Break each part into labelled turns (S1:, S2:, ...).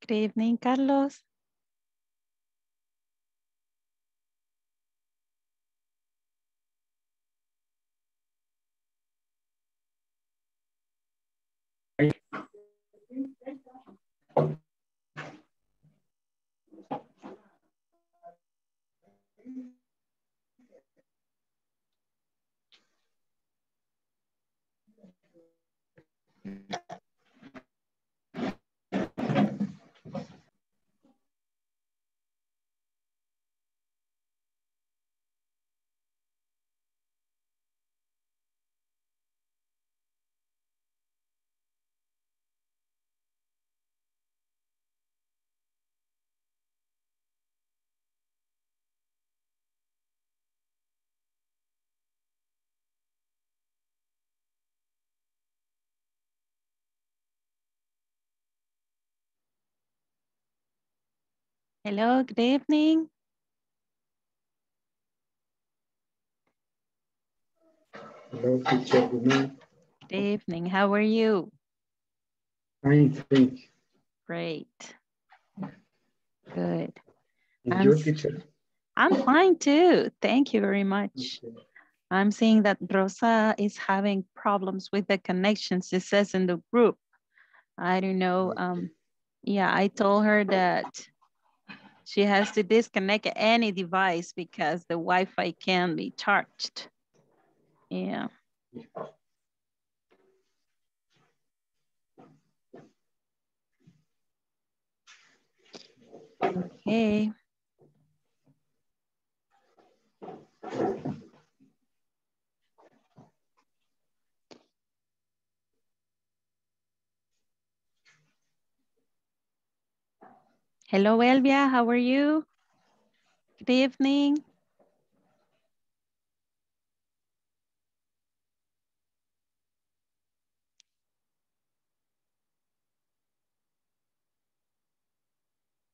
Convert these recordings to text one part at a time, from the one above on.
S1: Good evening, Carlos. Hello, good evening.
S2: Hello, teacher. Good evening.
S1: Good evening. How are you?
S2: Fine, thank you.
S1: Great. Good.
S2: And
S1: I'm
S2: your teacher?
S1: I'm fine too. Thank you very much.
S2: Okay.
S1: I'm seeing that Rosa is having problems with the connections. It says in the group. I don't know. Um, yeah, I told her that she has to disconnect any device because the Wi-Fi can be charged. Yeah. Okay. Hello, Elvia. How are you? Good evening.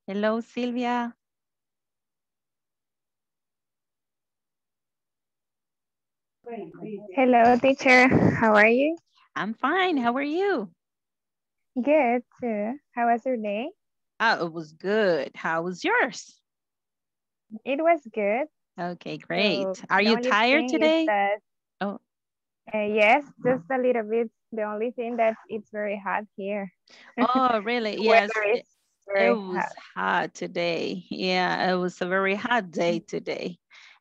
S1: Hello, Sylvia.
S3: Hello, teacher. How are you?
S1: I'm fine. How are you?
S3: Good too. How was your day?
S1: Oh, it was good. How was yours?
S3: It was good.
S1: Okay, great.
S3: So
S1: Are you tired today?
S3: that-
S1: Oh.
S3: Uh, yes, just a little bit. The only thing that it's very hot here.
S1: Oh, really? Yes. It it was
S3: hot.
S1: hot today. Yeah, it was a very hot day today.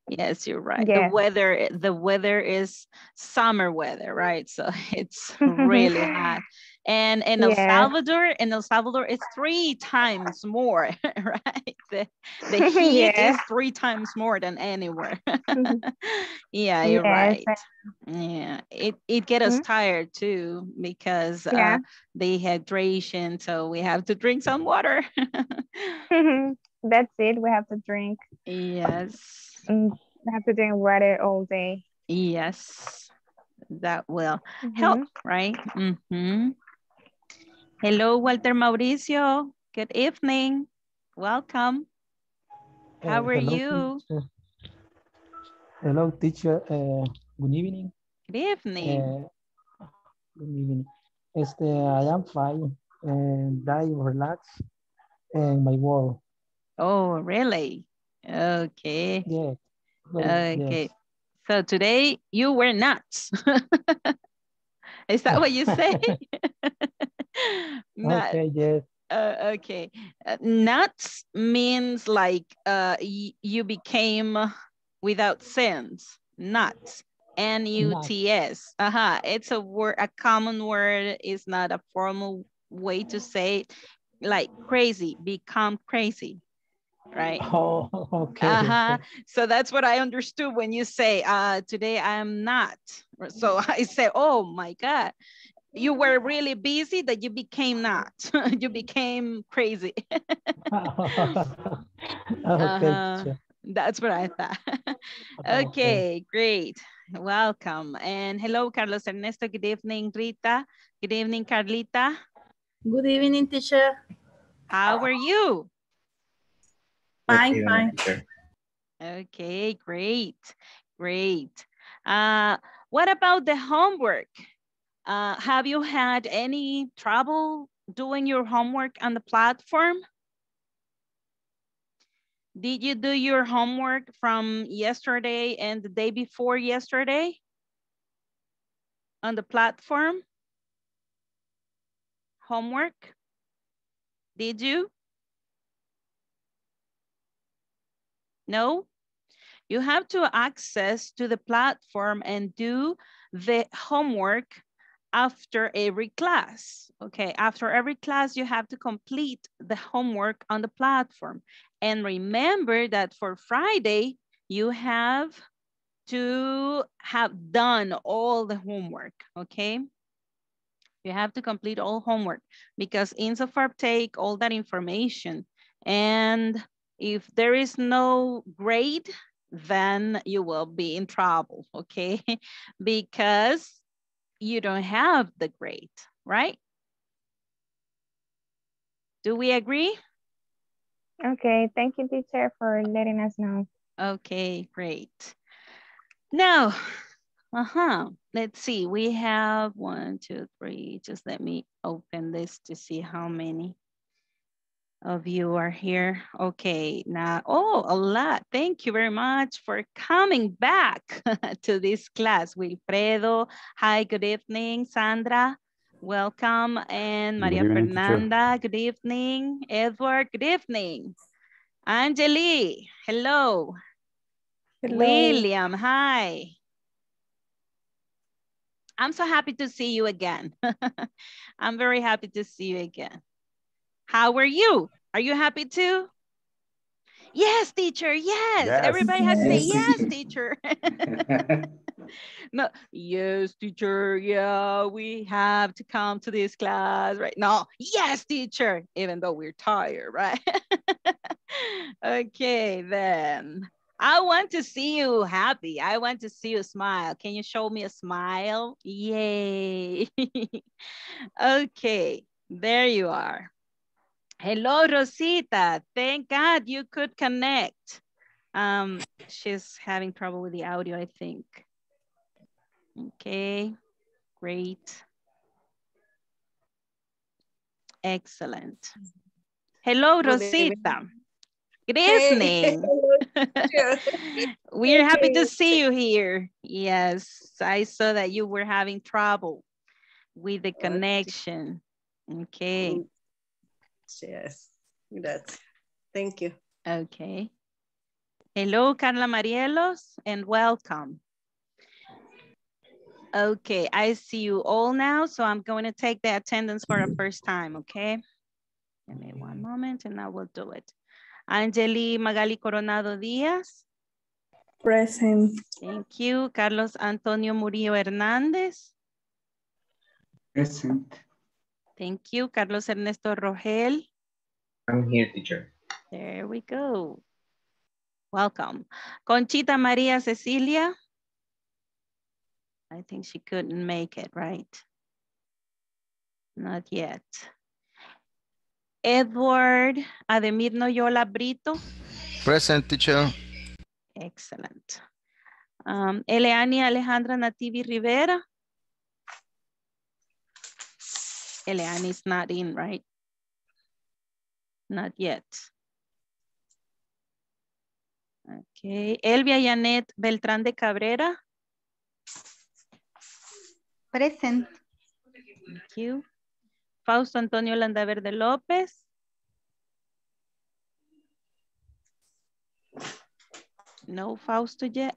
S1: Yes, you're right. The weather, the weather is summer weather, right? So it's really hot. And in El Salvador, in El Salvador, it's three times more, right? The, the heat is three times more than anywhere. yeah, you're
S3: Yes,
S1: right. Yeah, it it get us
S3: Mhm.
S1: tired too because
S3: Yeah.
S1: uh, dehydration. So we have to drink some water.
S3: That's it. We have to drink.
S1: yes,
S3: Mm, We have to drink water all day.
S1: yes, that will help,
S3: Mhm.
S1: right? Mhm. Hello, Walter Mauricio. Good evening. Welcome. How
S4: Uh,
S1: are
S4: hello,
S1: you?
S4: Teacher. Hello, teacher. Uh, good evening.
S1: Good evening.
S4: Uh, good evening. Este, I am fine and I relax in my work.
S1: Oh, really? Okay.
S4: Yeah.
S1: Okay.
S4: yes.
S1: So today you were nuts. Is that what you say?
S4: Okay, yes.
S1: uh, okay. Uh, nuts means like uh, you became without sins. Nuts. N-U-T-S. Uh-huh. It's a word, a common word. It's not a formal way to say it. Like crazy, become crazy, right?
S4: Oh, okay.
S1: Uh-huh. So that's what I understood when you say, uh, today I am not. So I say, oh my God, you were really busy that you became not. you became crazy.
S4: okay,
S1: Uh-huh. That's what I thought. okay, great. Welcome. And hello, Carlos Ernesto. Good evening, Rita. Good evening, Carlita.
S5: Good evening, teacher.
S1: How are you?
S5: Fine, fine.
S1: Okay, great, great. Uh, what about the homework? Uh, have you had any trouble doing your homework on the platform? Did you do your homework from yesterday and the day before yesterday on the platform? Homework? Did you? No? You have to access to the platform and do the homework after every class. Okay, after every class, you have to complete the homework on the platform. And remember that for Friday, you have to have done all the homework, okay? You have to complete all homework because INSAFORP take all that information. And if there is no grade, then you will be in trouble, okay? because you don't have the grade, right? Do we agree?
S3: Okay, thank you, teacher, for letting us know.
S1: Okay, great. Now, uh-huh, let's see. We have one, two, three. Just let me open this to see how many of you are here. Okay, now, oh, a lot. Thank you very much for coming back to this class. Wilfredo, hi, good evening. Sandra, welcome. And Maria
S6: evening, teacher.
S1: Fernanda, good evening. Edward, good evening. Angeli, hello. William, hi. I'm so happy to see you again. I'm very happy to see you again. How are you? Are you happy too? Yes, teacher, yes.
S6: Yes.
S1: Everybody has to say
S2: Yes,
S1: yes, teacher. no, yes, teacher. Yeah, we have to come to this class right now. Yes, teacher, even though we're tired, right? okay, then. I want to see you happy. I want to see you smile. Can you show me a smile? Yay. okay, there you are. Hello, Rosita. Thank God you could connect. Um, she's having trouble with the audio, I think. Okay, great. Excellent. Hello, Rosita. Good evening. We're happy to see you here. Yes, I saw that you were having trouble with the connection. Okay,
S7: Yes, that's, thank you.
S1: okay. Hello, Carla Marielos, and welcome. Okay, I see you all now, so I'm going to take the attendance for the first time, okay? Give me one moment and I will do it. Angeli Magali Coronado Diaz.
S5: Present.
S1: Thank you. Carlos Antonio Murillo Hernández.
S2: Present.
S1: Thank you. Carlos Ernesto Rogel.
S8: I'm here, teacher.
S1: There we go. Welcome. Conchita Maria Cecilia. I think she couldn't make it, right? Not yet. Edward Ademir Noyola Brito.
S9: Present teacher.
S1: Excellent. Um, Eleani Alejandra Nativi Rivera. Eleani is not in, right? Not yet. Okay. Elvia Janet Beltrán de Cabrera.
S10: Present.
S1: Thank you. Fausto Antonio Landaverde López. No Fausto yet.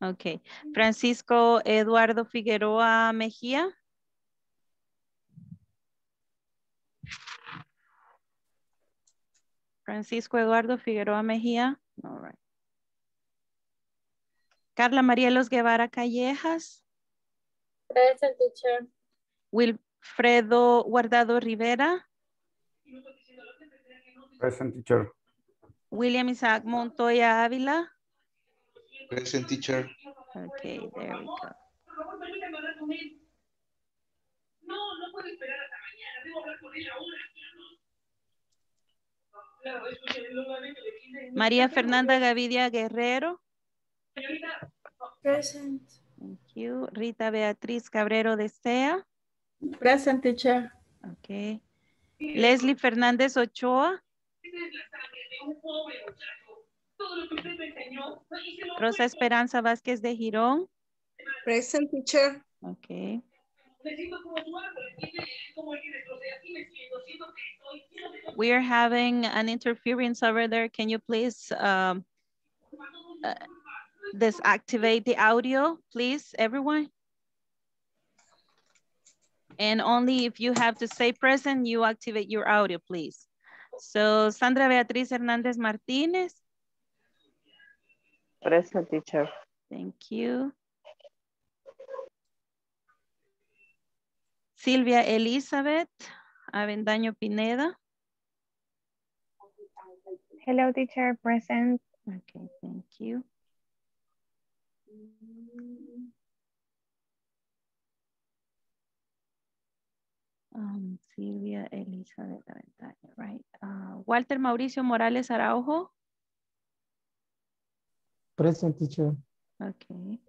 S1: Okay. Francisco Eduardo Figueroa Mejía. Francisco Eduardo Figueroa Mejía. All right. Carla Marielos Guevara Callejas.
S5: Present, teacher.
S1: Wilfredo Guardado Rivera.
S6: Present teacher.
S1: William Isaac Montoya Ávila.
S9: Present teacher.
S1: Okay, there we go. María Fernanda Gavidia Guerrero.
S5: Present.
S1: Thank you. Rita Beatriz Cabrero Desea.
S5: Present, teacher.
S1: Okay. Leslie Fernández Ochoa. Rosa Esperanza Vázquez de Girón.
S7: Present teacher.
S1: Okay. We are having an interference over there. Can you please um, uh, disactivate the audio, please, everyone? And only if you have to say present, you activate your audio, please. So, Sandra Beatriz Hernandez Martinez.
S6: Present teacher.
S1: Thank you. Silvia Elizabeth Avendaño Pineda.
S3: Hello, teacher, present.
S1: Okay, thank you. Um, Silvia Elizabeth Aventaño, right? Uh, Walter Mauricio Morales Araujo.
S4: Present teacher.
S1: Okay.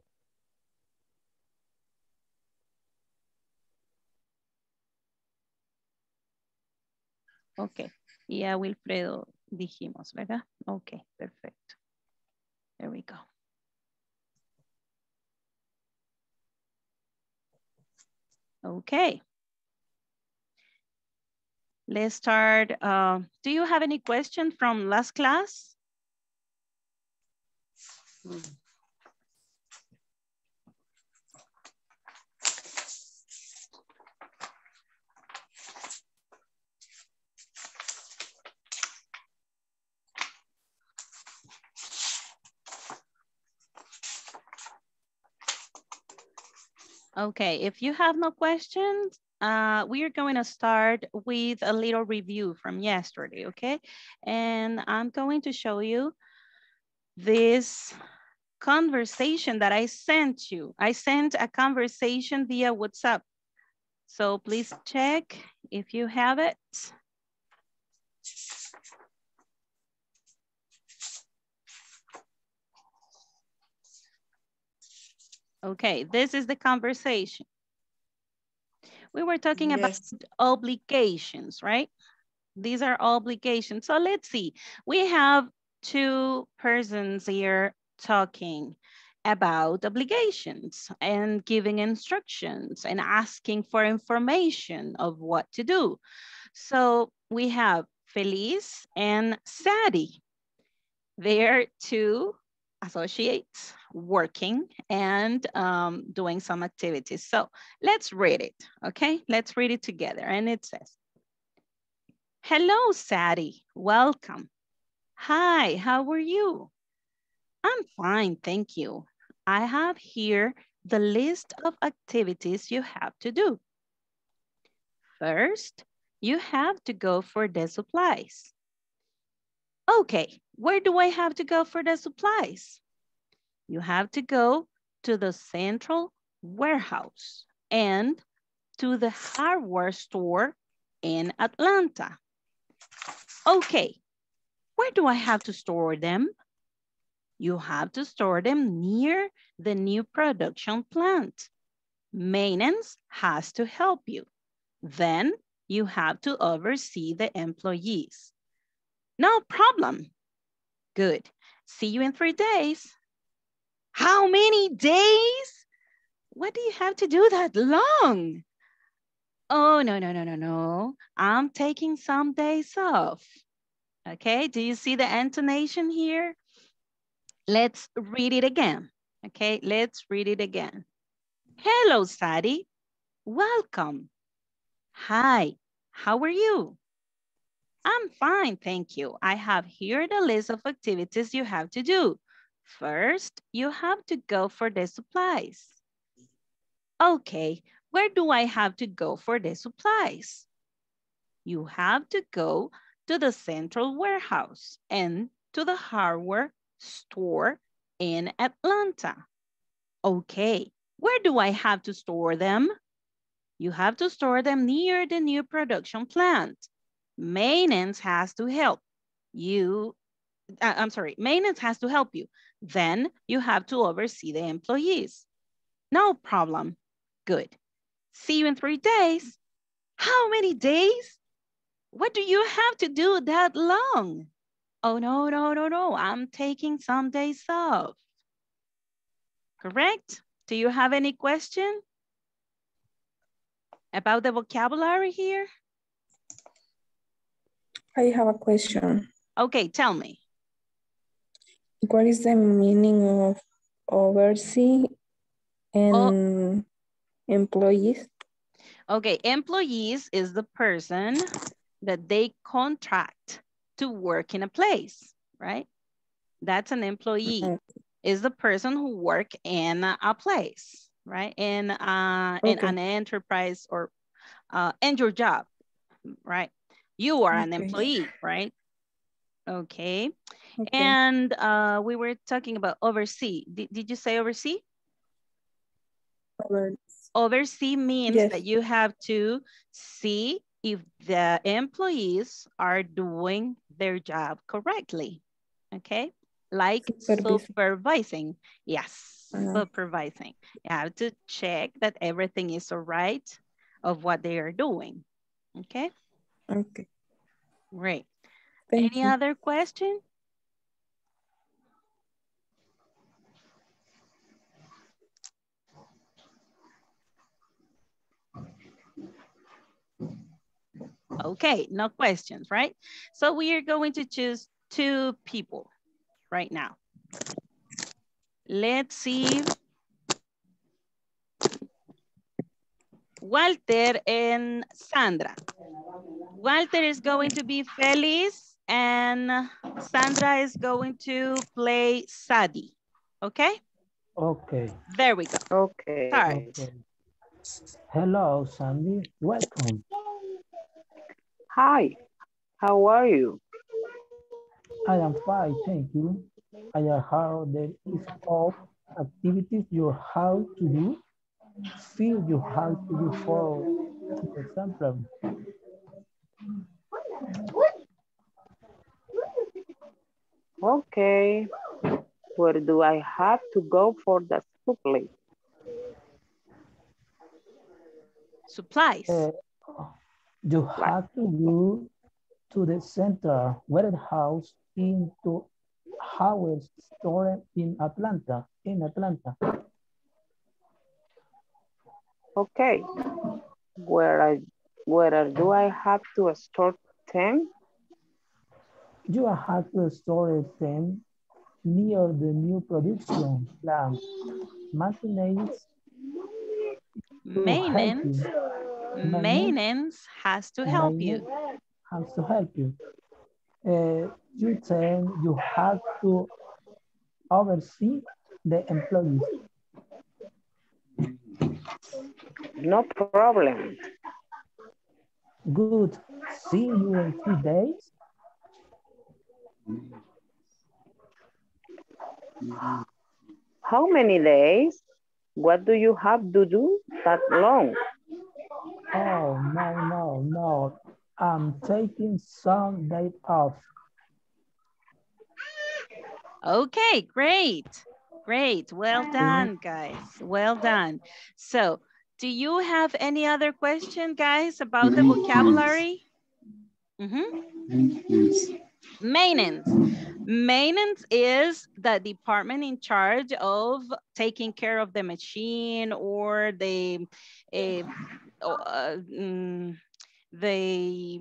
S1: Ok, y a Wilfredo dijimos, ¿verdad? Ok, perfecto. There we go. Okay. Let's start. Uh, do you have any question from last class? Okay, if you have no questions, uh, we are going to start with a little review from yesterday, okay? And I'm going to show you this conversation that I sent you. I sent a conversation via WhatsApp. So please check if you have it. Okay, this is the conversation. We were talking
S7: Yes.
S1: about obligations, right? These are obligations. So let's see. We have two persons here talking about obligations and giving instructions and asking for information of what to do. So we have Feliz and Sadie. They're two associates working and um, doing some activities. So let's read it, okay? Let's read it together. And it says, hello, Sadie, welcome. Hi, how are you? I'm fine, thank you. I have here the list of activities you have to do. First, you have to go for the supplies. Okay, where do I have to go for the supplies? You have to go to the central warehouse and to the hardware store in Atlanta. Okay, where do I have to store them? You have to store them near the new production plant. Maintenance has to help you. Then you have to oversee the employees. No problem. Good. See you in three days. How many days? What do you have to do that long? Oh, no, no, no, no, no. I'm taking some days off. Okay, do you see the intonation here? Let's read it again. Okay, let's read it again. Hello, Sadie. Welcome. Hi, how are you? I'm fine, thank you. I have here the list of activities you have to do. First, you have to go for the supplies. Okay, where do I have to go for the supplies? You have to go to the central warehouse and to the hardware store in Atlanta. Okay, where do I have to store them? You have to store them near the new production plant. Maintenance has to help you. Uh, I'm sorry, maintenance has to help you. Then you have to oversee the employees. No problem. Good. See you in three days. How many days? What do you have to do that long? Oh, no, no, no, no. I'm taking some days off. Correct? Do you have any question about the vocabulary here?
S5: I have a question.
S1: Okay, tell me.
S5: What is the meaning of oversee and employees?
S1: Okay, employees is the person that they contract to work in a place, right? That's an employee.
S5: Okay.
S1: Is the person who work in a place, right? In uh in an enterprise or uh in your job, right? You are an employee, right? Okay.
S5: Okay.
S1: And uh we were talking about oversee. Did, did you say oversee?
S5: Over-
S1: Oversee means
S5: Yes.
S1: that you have to see if the employees are doing their job correctly. Okay, like
S5: Supervise.
S1: supervising. Yes,
S5: Uh-huh.
S1: supervising. You have to check that everything is all right of what they are doing. Okay,
S5: Okay.
S1: great.
S5: Thank
S1: Any
S5: you.
S1: other question? Okay, no questions, right? So we are going to choose two people right now. Let's see. Walter and Sandra. Walter is going to be Feliz and Sandra is going to play Sadie. Okay,
S4: Okay.
S1: there we go.
S6: Okay.
S1: All right.
S4: okay. Hello, Sandy. Welcome.
S6: Hi, how are you?
S4: I am fine, thank you. I have heard there is of activities you have to do. Feel you have to do for example.
S6: Okay. Where do I have to go for the supply?
S1: Supplies.
S4: Uh, you have to go to the center warehouse into Howard store in Atlanta, in Atlanta.
S6: Okay. Where I where do I have to store them?
S4: You have to store them near the new production plant. Maintenance
S1: Maintenance, maintenance has to help you.
S4: Maintenance Has to help you. Uh, you then you have to oversee the employees.
S6: No problem.
S4: Good. See you in three days.
S6: How many days? What do you have to do that long?
S4: Oh, no, no, no. I'm taking some day off.
S1: Okay, great. Great. Well mm-hmm. done, guys. Well done. So, do you have any other question, guys, about the mm-hmm. vocabulary? Mhm. Maintenance. Maintenance is the department in charge of taking care of the machine or the eh, uh, mm, the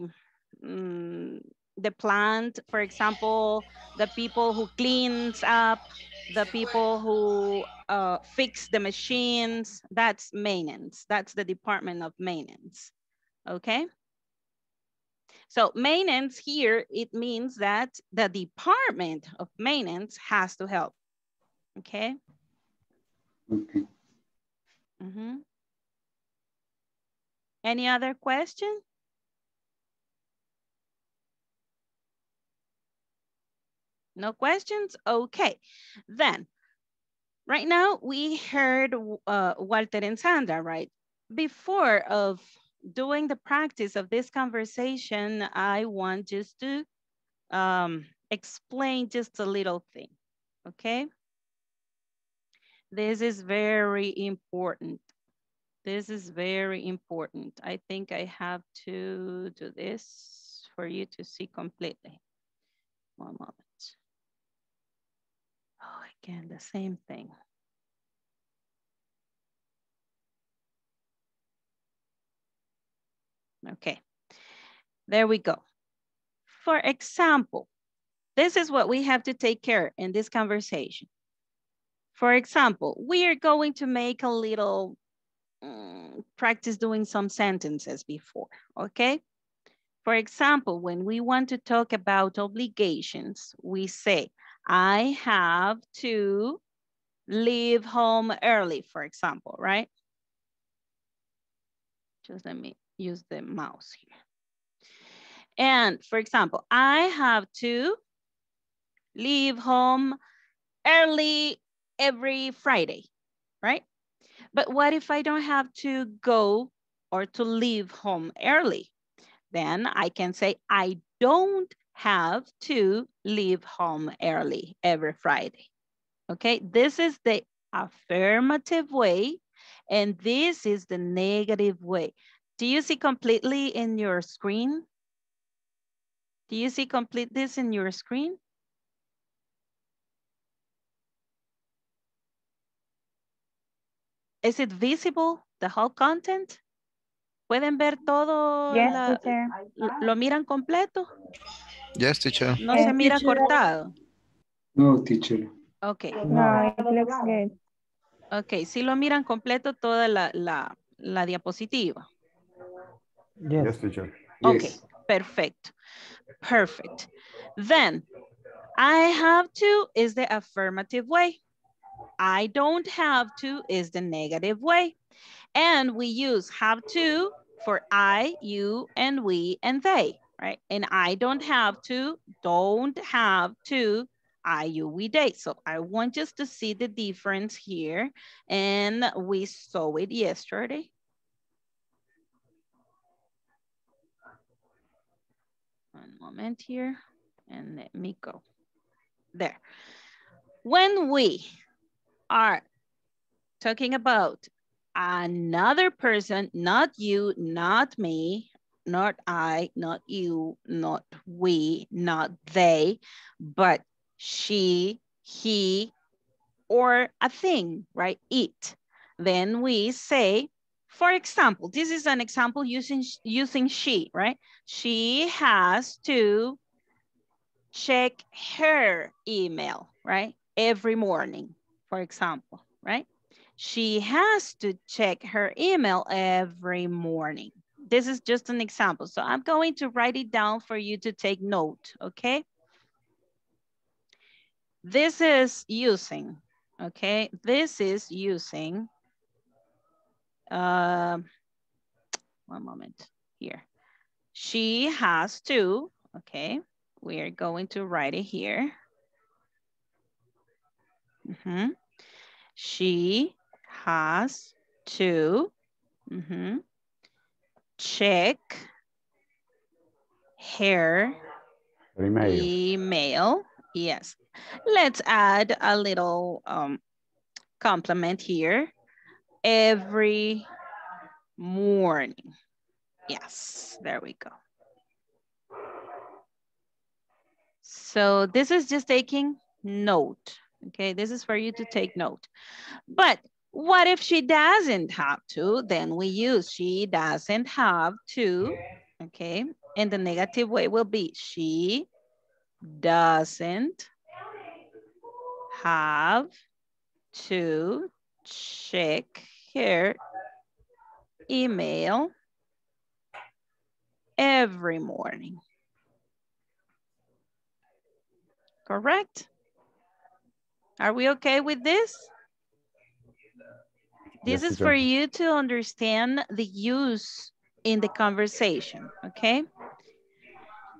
S1: mm, the plant, for example, the people who cleans up, the people who uh, fix the machines, that's maintenance. That's the department of maintenance, okay? So maintenance here, it means that the department of maintenance has to help, okay?
S2: Okay.
S1: Mhm. Any other question? No questions? Okay. Then, right now we heard uh, Walter and Sandra, right? Before of doing the practice of this conversation, I want just to um, explain just a little thing, okay? This is very important. This is very important. I think I have to do this for you to see completely. One moment. Oh, again, the same thing. Okay, there we go. For example, this is what we have to take care in this conversation. For example, we are going to make a little um, practice doing some sentences before, okay? For example, when we want to talk about obligations, we say, I have to leave home early, for example, right? Just let me use the mouse here. And for example, I have to leave home early every Friday, right? But what if I don't have to go or to leave home early? Then I can say, I don't have to leave home early every Friday. Okay, this is the affirmative way, and this is the negative way. Do you see completely in your screen? Do you see complete this in your screen? Is it visible, the whole content? ¿Pueden ver todo?
S3: Yes,
S1: la-
S3: teacher.
S1: ¿Lo miran completo?
S9: Yes, teacher.
S1: ¿No
S3: Yes,
S1: se mira
S5: teacher.
S1: cortado?
S2: No, teacher.
S1: Ok,
S3: No, it looks good.
S1: ok. Sí lo miran completo toda la, la, la diapositiva.
S4: Yes.
S10: teacher.
S1: Ok,
S2: Yes.
S1: perfecto. Perfect. Then, I have to is the affirmative way. I don't have to is the negative way. And we use have to for I, you, and we, and they, right? And I don't have to, don't have to, I, you, we, they. So I want just to see the difference here. And we saw it yesterday. One moment here, and let me go. There. When we are talking about another person, not you, not me, not I, not you, not we, not they, but she, he, or a thing, right? It. Then we say, for example, this is an example using, using she, right? She has to check her email, right? Every morning, for example, right? She has to check her email every morning. This is just an example. So I'm going to write it down for you to take note, okay? This is using, okay? This is using, uh, one moment here. She has to, okay? We are going to write it here. Mhm. She has to mhm, check her
S10: Email.
S1: email. Yes. Let's add a little um, compliment here. Every morning. Yes, there we go. So this is just taking note. Okay, this is for you to take note. But what if she doesn't have to? Then we use she doesn't have to. Okay, and the negative way will be she doesn't have to check her email every morning. Correct? Are we okay with this? This
S10: Yes,
S1: is for you to understand the use in the conversation, okay?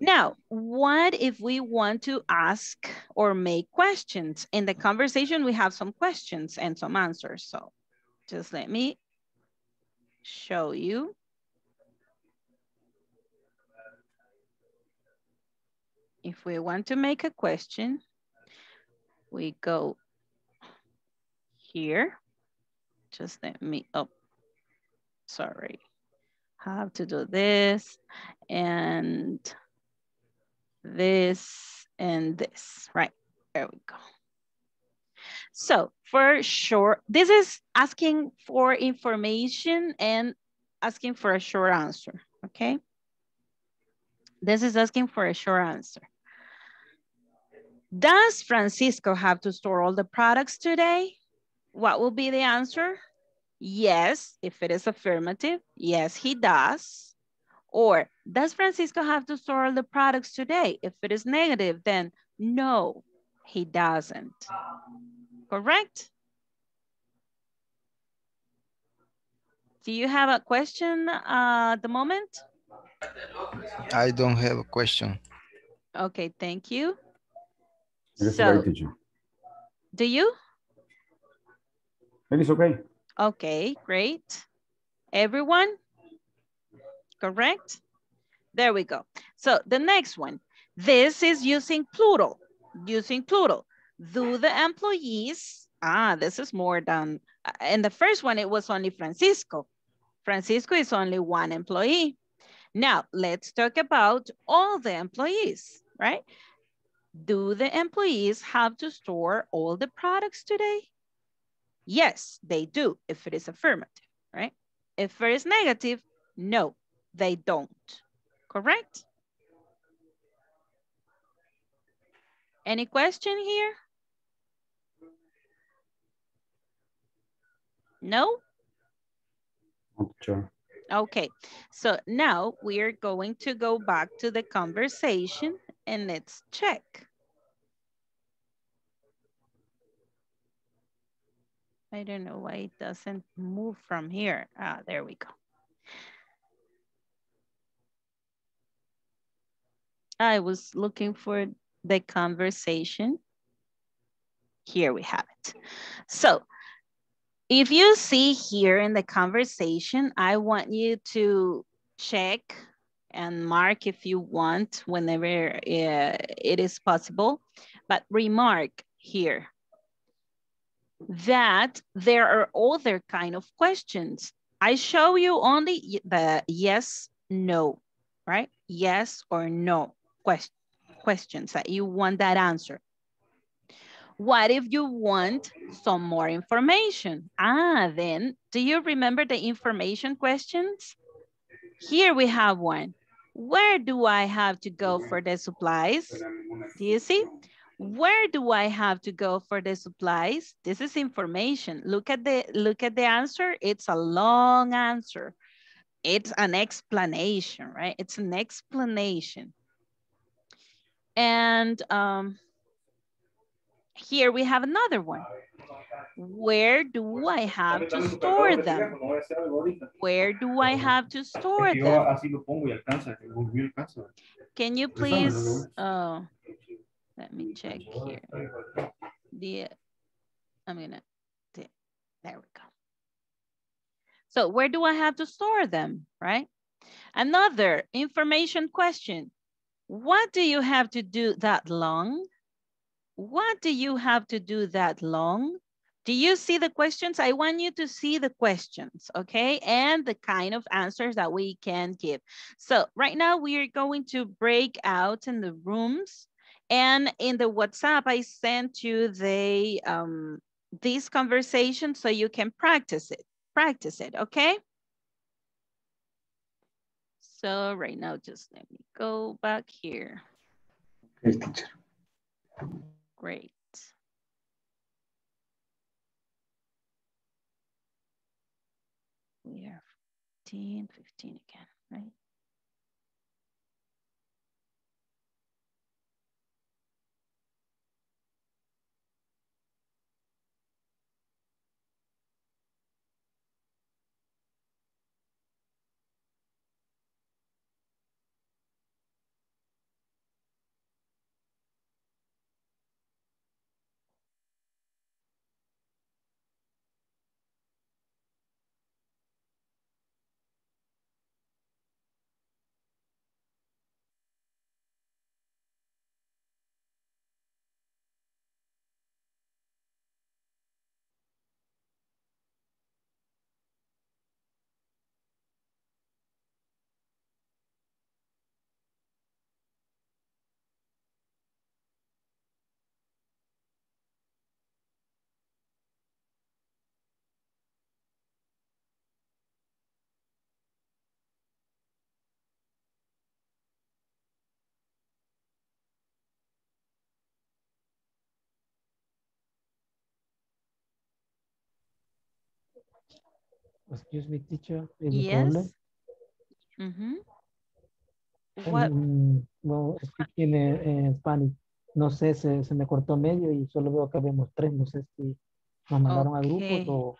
S1: Now, what if we want to ask or make questions? In the conversation, we have some questions and some answers. So just let me show you. If we want to make a question, we go here. Just let me, oh, sorry. Have to do this and this and this, right? There we go. So for sure, this is asking for information and asking for a short answer, okay? This is asking for a short answer. Does Francisco have to store all the products today? What will be the answer? Yes, if it is affirmative, yes, he does. Or does Francisco have to store all the products today? If it is negative, then no, he doesn't. Correct? Do you have a question uh, at the moment?
S9: I don't have a question.
S1: Okay, thank you.
S10: It is
S1: So-
S10: okay, teacher.
S1: Do you?
S10: It is okay.
S1: Okay, great. Everyone? Correct? There we go. So the next one, this is using plural, using plural. Do the employees, ah, this is more than, in the first one, it was only Francisco. Francisco is only one employee. Now, let's talk about all the employees, right? Do the employees have to store all the products today? Yes, they do, if it is affirmative, right? If it is negative, no, they don't, correct? Any question here? No?
S10: No, teacher.
S1: Okay, so now we are going to go back to the conversation and let's check. I don't know why it doesn't move from here. Ah, there we go. I was looking for the conversation. Here we have it. So if you see here in the conversation, I want you to check and mark if you want whenever uh, it is possible, but remark here that there are other kind of questions. I show you only the yes, no, right? Yes or no quest questions that you want that answer. What if you want some more information? Ah, then, do you remember the information questions? Here we have one. Where do I have to go for the supplies? Do you see? Where do I have to go for the supplies? This is information. Look at the look at the answer. It's a long answer. It's an explanation, right? It's an explanation. And um, here we have another one. Where do I have to store them? Where do I have to store them? Can you please, oh, let me check here. The, I'm gonna, there we go. So where do I have to store them, right? Another information question. What do you have to do that long? What do you have to do that long? Do you see the questions? I want you to see the questions, okay? And the kind of answers that we can give. So right now we are going to break out in the rooms and in the WhatsApp, I sent you the um, this conversation so you can practice it, practice it, okay? So right now, just let me go back here.
S2: Okay, teacher.
S1: Great. We are 15, 15 again, right?
S4: Excuse me, teacher. the
S1: Yes.
S4: problem.
S1: Mhm. What?
S4: Mm, no, speaking en Spanish. No sé, se, se me cortó medio y solo veo que vemos tres. No sé si nos mandaron a grupos o...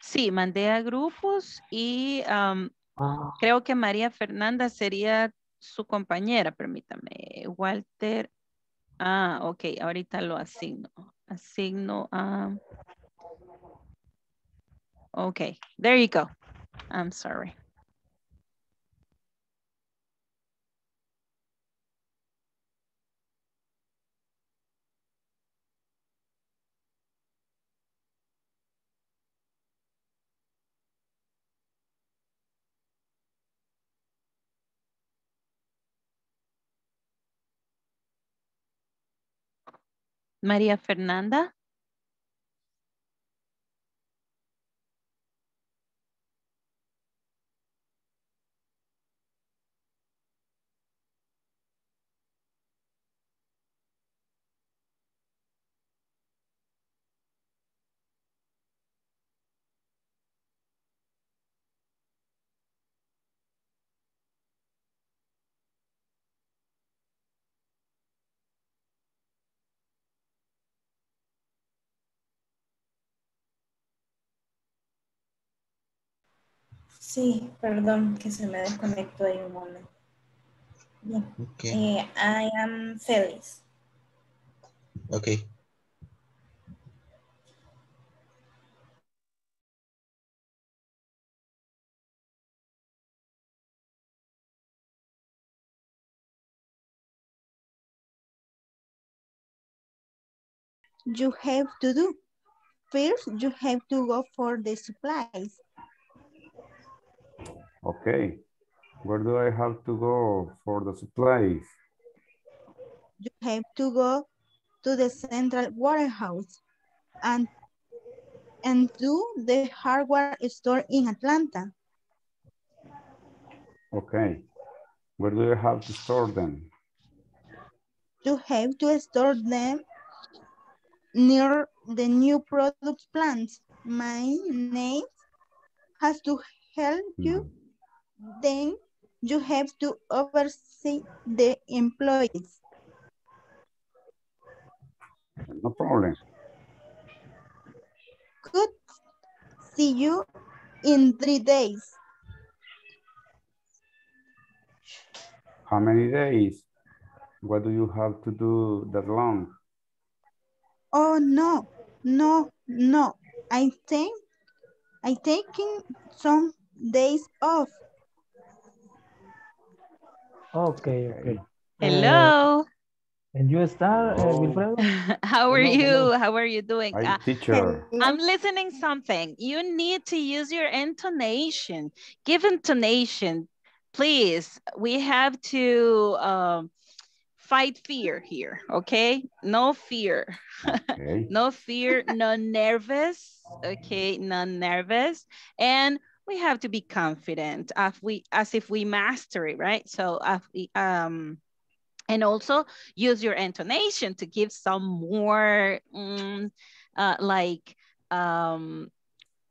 S1: Sí, mandé a grupos y
S4: Ah,
S1: creo que María Fernanda sería su compañera, permítame. Walter. Ah, ok, ahorita lo asigno. Asigno a... Ok, there you go. I'm sorry. María Fernanda.
S11: Sí, perdón que se me desconectó ahí un momento. Bien.
S8: Okay.
S11: Eh, I am Félix.
S8: Okay.
S12: you have to do. First, you have to go for the supplies.
S10: Okay. Where do I have to go for the supplies?
S12: You have to go to the central warehouse and and to the hardware store in Atlanta.
S10: Okay. Where do I have to store them?
S12: You have to store them near the new product plant. My name has to help you. Mm-hmm. Then you have to oversee the employees.
S10: No problem.
S12: Good. see you in three days.
S10: How many days? What do you have to do that long?
S12: Oh no, no, no. I think I taking some days off.
S4: Okay, okay.
S1: Hello.
S4: and you start, uh, Wilfredo?
S1: How are
S4: Hello,
S1: you?
S4: hello.
S1: How are you doing?
S10: Hi,
S1: Uh,
S10: teacher.
S1: I'm listening something. You need to use your intonation. Give intonation, please. We have to um, fight fear here, okay? No fear.
S10: Okay.
S1: no fear, no nervous, okay? No nervous. And we have to be confident as, we, as if we master it, right? So we, um, and also use your intonation to give some more mm, uh, like um,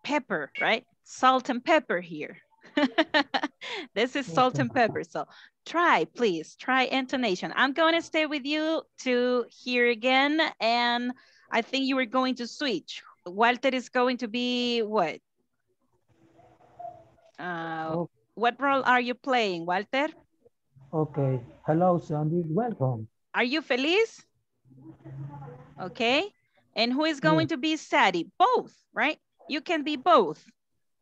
S1: pepper, right? Salt and pepper here. this is salt and pepper. So try, please, try intonation. I'm going to stay with you to hear again. And I think you were going to switch. Walter is going to be what? Uh, what role are you playing, Walter?
S4: Okay. Hello, Sandy. Welcome.
S1: Are you feliz? Okay. And who is going to be Sadie? Both, right? You can be both.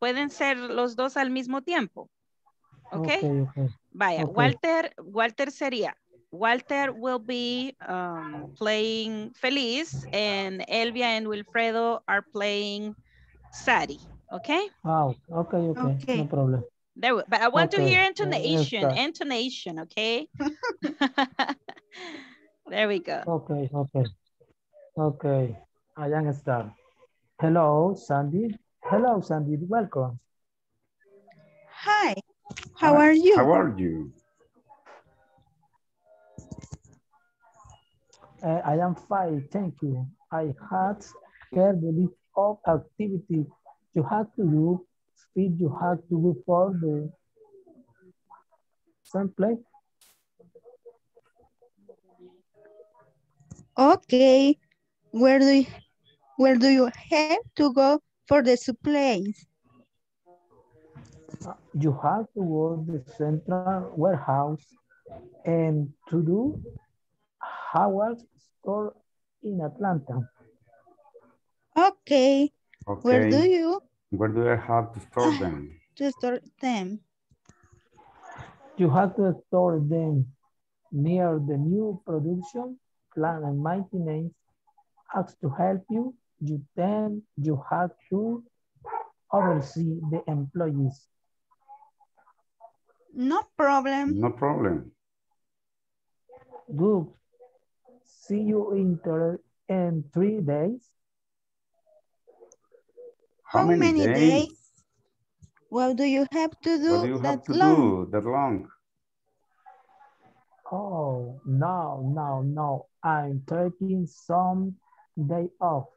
S1: Pueden ser los dos al mismo tiempo. Okay.
S4: Okay, okay.
S1: Vaya,
S4: Okay.
S1: Walter, Walter sería. Walter will be um, playing Félix and Elvia and Wilfredo are playing Sadie. Okay.
S4: Ah, okay, okay.
S12: Okay.
S4: No problem.
S1: There, we- but I want to hear intonation,
S4: está.
S1: intonation, okay? there we go.
S4: Okay, okay. Okay. I am start. Hello, Sandy. Hello, Sandy. Welcome.
S12: Hi, how are you?
S10: How are you?
S4: Uh, I am fine, thank you. I had heard the list of activities you have to do. speed you have to go for the same place?
S12: Okay. Where do you, where do you have to go for the supplies?
S4: Uh, you have to go to the central warehouse and to do Howard store in Atlanta.
S12: Okay. Where do you
S10: Where do I have to store them?
S12: to store them?
S4: You have to store them near the new production plan and maintenance acts to help you. You then you have to oversee the employees.
S12: No problem.
S10: No problem.
S4: Good. See you in, in three days.
S10: How, many, days?
S12: days? What do you have to do
S10: What do you
S12: that
S10: have to
S12: long?
S10: do that long?
S4: Oh, no, no, no. I'm taking some day off.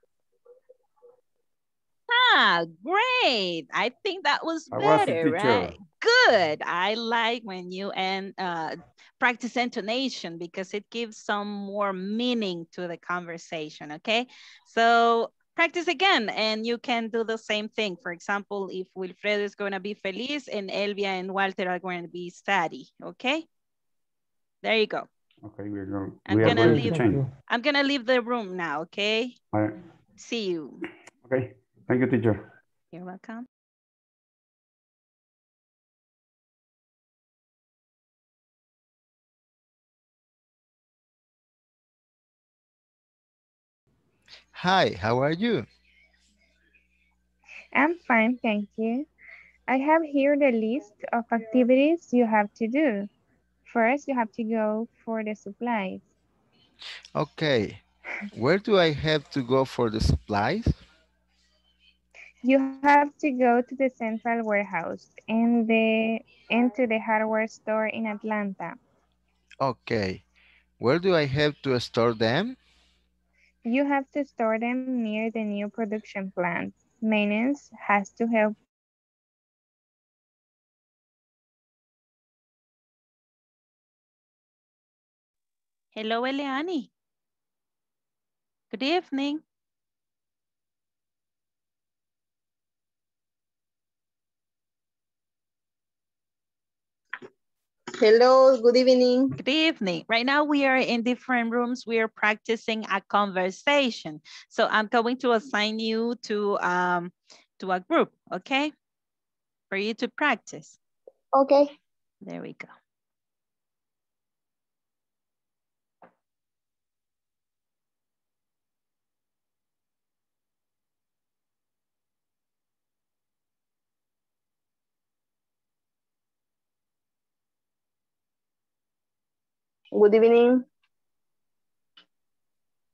S1: Ah, great. I think that was
S10: How was it,
S1: better,
S10: teacher?
S1: right? Good. I like when you and uh, practice intonation because it gives some more meaning to the conversation, okay? So practice again and you can do the same thing. For example, if Wilfredo is going to be Félix and Elvia and Walter are going to be study, okay? There you go.
S10: Okay, we're going,
S1: I'm
S10: we
S1: gonna
S10: going to
S1: leave-
S10: change.
S1: I'm to leave the room now, okay?
S10: All right.
S1: See you.
S10: Okay, thank you, teacher.
S1: You're welcome.
S9: Hi, how are you?
S3: I'm fine, thank you. I have here the list of activities you have to do. First, you have to go for the supplies.
S9: Okay. Where do I have to go for the supplies?
S3: You have to go to the central warehouse and the and to the hardware store in Atlanta.
S9: Okay. Where do I have to store them?
S3: You have to store them near the new production plant. Maintenance has to help
S1: Hello, Eliani. Good evening.
S7: Hello, good evening.
S1: Good evening. Right now we are in different rooms. We are practicing a conversation. So I'm going to assign you to um to a group, okay? For you to practice.
S7: Okay.
S1: There we go.
S7: Good evening.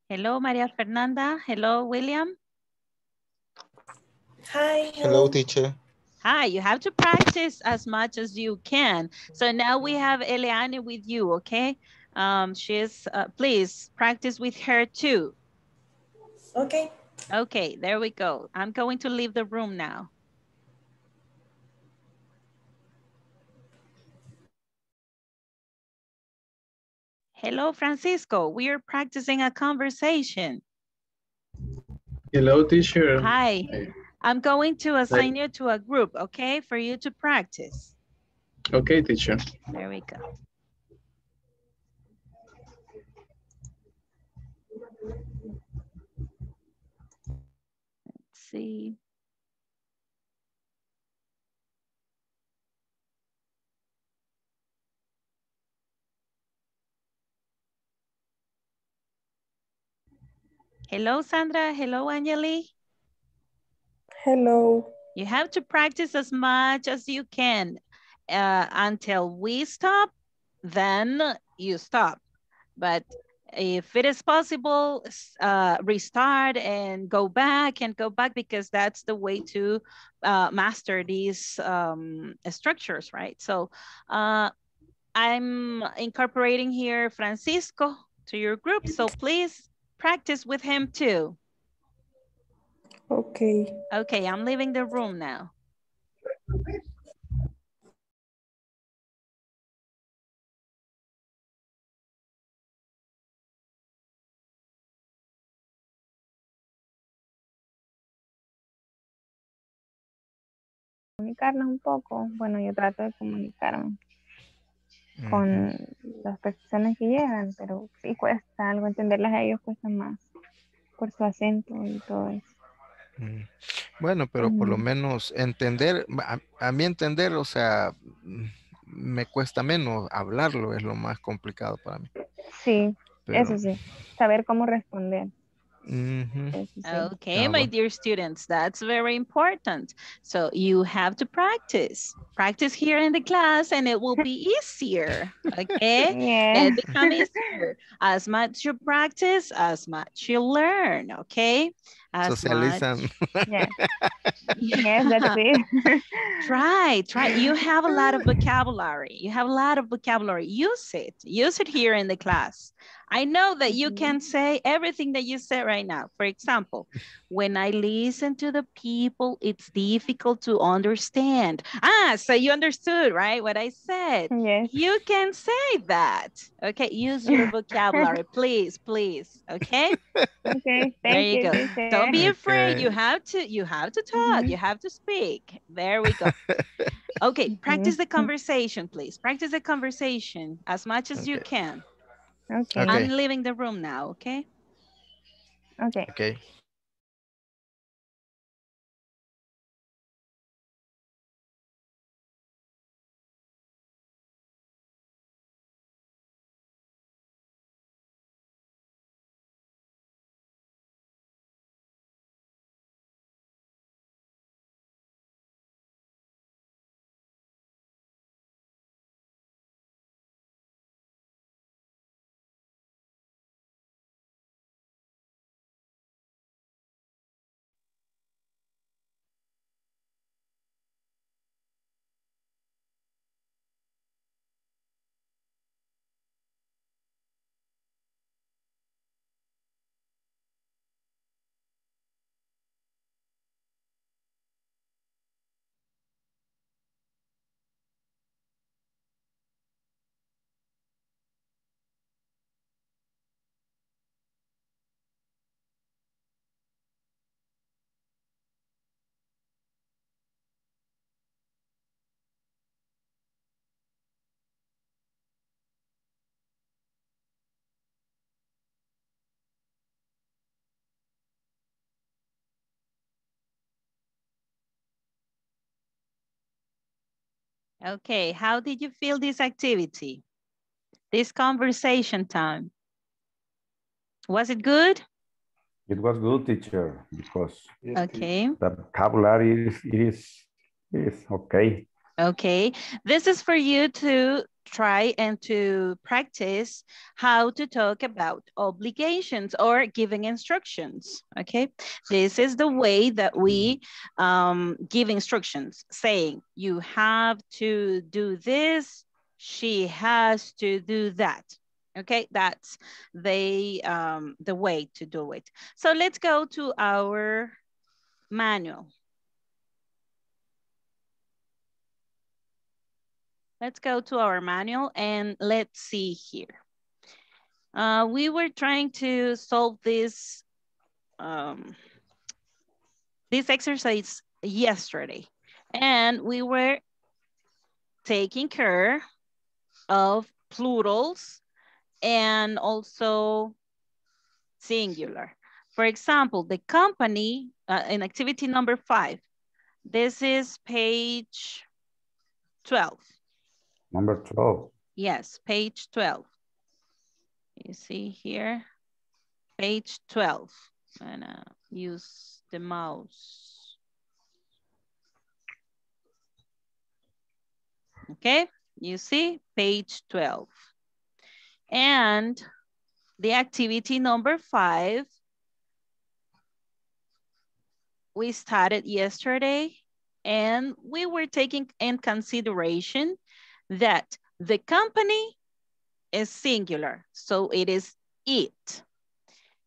S1: Hello, Maria Fernanda. Hello, William.
S11: Hi.
S8: Hello, teacher.
S1: Hi, you have to practice as much as you can. So now we have Eliane with you, okay? Um, she's, uh, please practice with her too.
S11: Okay.
S1: Okay, there we go. I'm going to leave the room now. Hello, Francisco. We are practicing a conversation.
S2: Hello, teacher.
S1: Hi.
S2: Hi.
S1: I'm going to assign you to a group, okay, for you to practice.
S2: Okay, teacher.
S1: There we go. Let's see. Hello, Sandra. Hello, Angeli.
S5: Hello.
S1: You have to practice as much as you can uh, until we stop, then you stop. But if it is possible, uh, restart and go back and go back because that's the way to uh, master these um, structures, right? So uh, I'm incorporating here Francisco to your group. So please practice with him too.
S5: Okay.
S1: Okay, I'm leaving the room now.
S3: Comunicarnos un poco. Bueno, yo trato de comunicarme con las personas que llegan, pero sí cuesta algo entenderlas a ellos cuesta más por su acento y todo eso.
S9: Mm. Bueno, pero por lo menos entender, a, a mí entender, o sea, me cuesta menos hablarlo, es lo más complicado para mí.
S3: Sí,
S9: Pero-
S3: eso sí. Saber cómo responder.
S9: Ujú.
S3: Eso sí.
S1: Okay, my dear students, that's very important. So you have to practice. Practice here in the class and it will be easier, okay?
S3: Yeah.
S1: It become easier. As much you practice, as much you learn, okay? As
S9: Socializan.
S1: much-
S3: Yeah. Yes, that's it.
S1: Try, try. You have a lot of vocabulary. You have a lot of vocabulary. Use it. Use it here in the class. I know that you mm-hmm. can say everything that you said right now. For example, when I listen to the people, it's difficult to understand. Ah, so you understood, right? What I said.
S3: Yes.
S1: You can say that. Okay, use your vocabulary, please, please. Okay.
S3: Okay,
S1: There
S3: thank
S1: you
S3: you.
S1: go.
S3: teacher.
S1: Don't be afraid. You have to you have to talk. Mm-hmm. You have to speak. There we go. Okay, mm-hmm. practice the conversation, please. Practice the conversation as much as you can.
S3: Okay.
S9: Okay.
S1: I'm leaving the room now, okay?
S3: Okay.
S9: Okay.
S1: Okay, how did you feel this activity? This conversation time? Was it good?
S10: It was good, teacher, because
S1: Okay.
S10: the vocabulary is, it is, it is okay.
S1: Okay, this is for you to try and to practice how to talk about obligations or giving instructions, okay? This is the way that we um, give instructions, saying you have to do this, she has to do that, okay? That's the, um, the way to do it. So let's go to our manual. Let's go to our manual and let's see here. Uh, we were trying to solve this, um, this exercise yesterday and we were taking care of plurals and also singular. For example, the company uh, in activity number five, this is page 12.
S10: Number 12.
S1: Yes, page 12. You see here, page 12. I'm gonna use the mouse. Okay, you see page 12. And the activity number five, we started yesterday and we were taking in consideration that the company is singular, so it is it.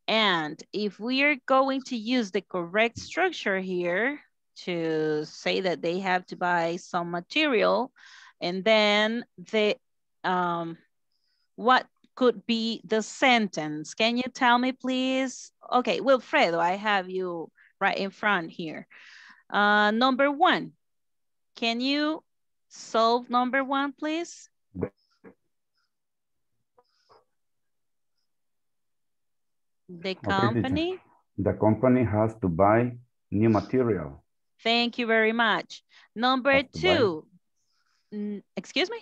S1: And if we are going to use the correct structure here, to say that they have to buy some material and then the um, what could be the sentence? Can you tell me, please? Okay, Wilfredo, I have you right in front here. Uh, number one, can you solve number one, please? The company?
S10: Okay, the company has to buy new material.
S1: Thank you very much. Number two, excuse me?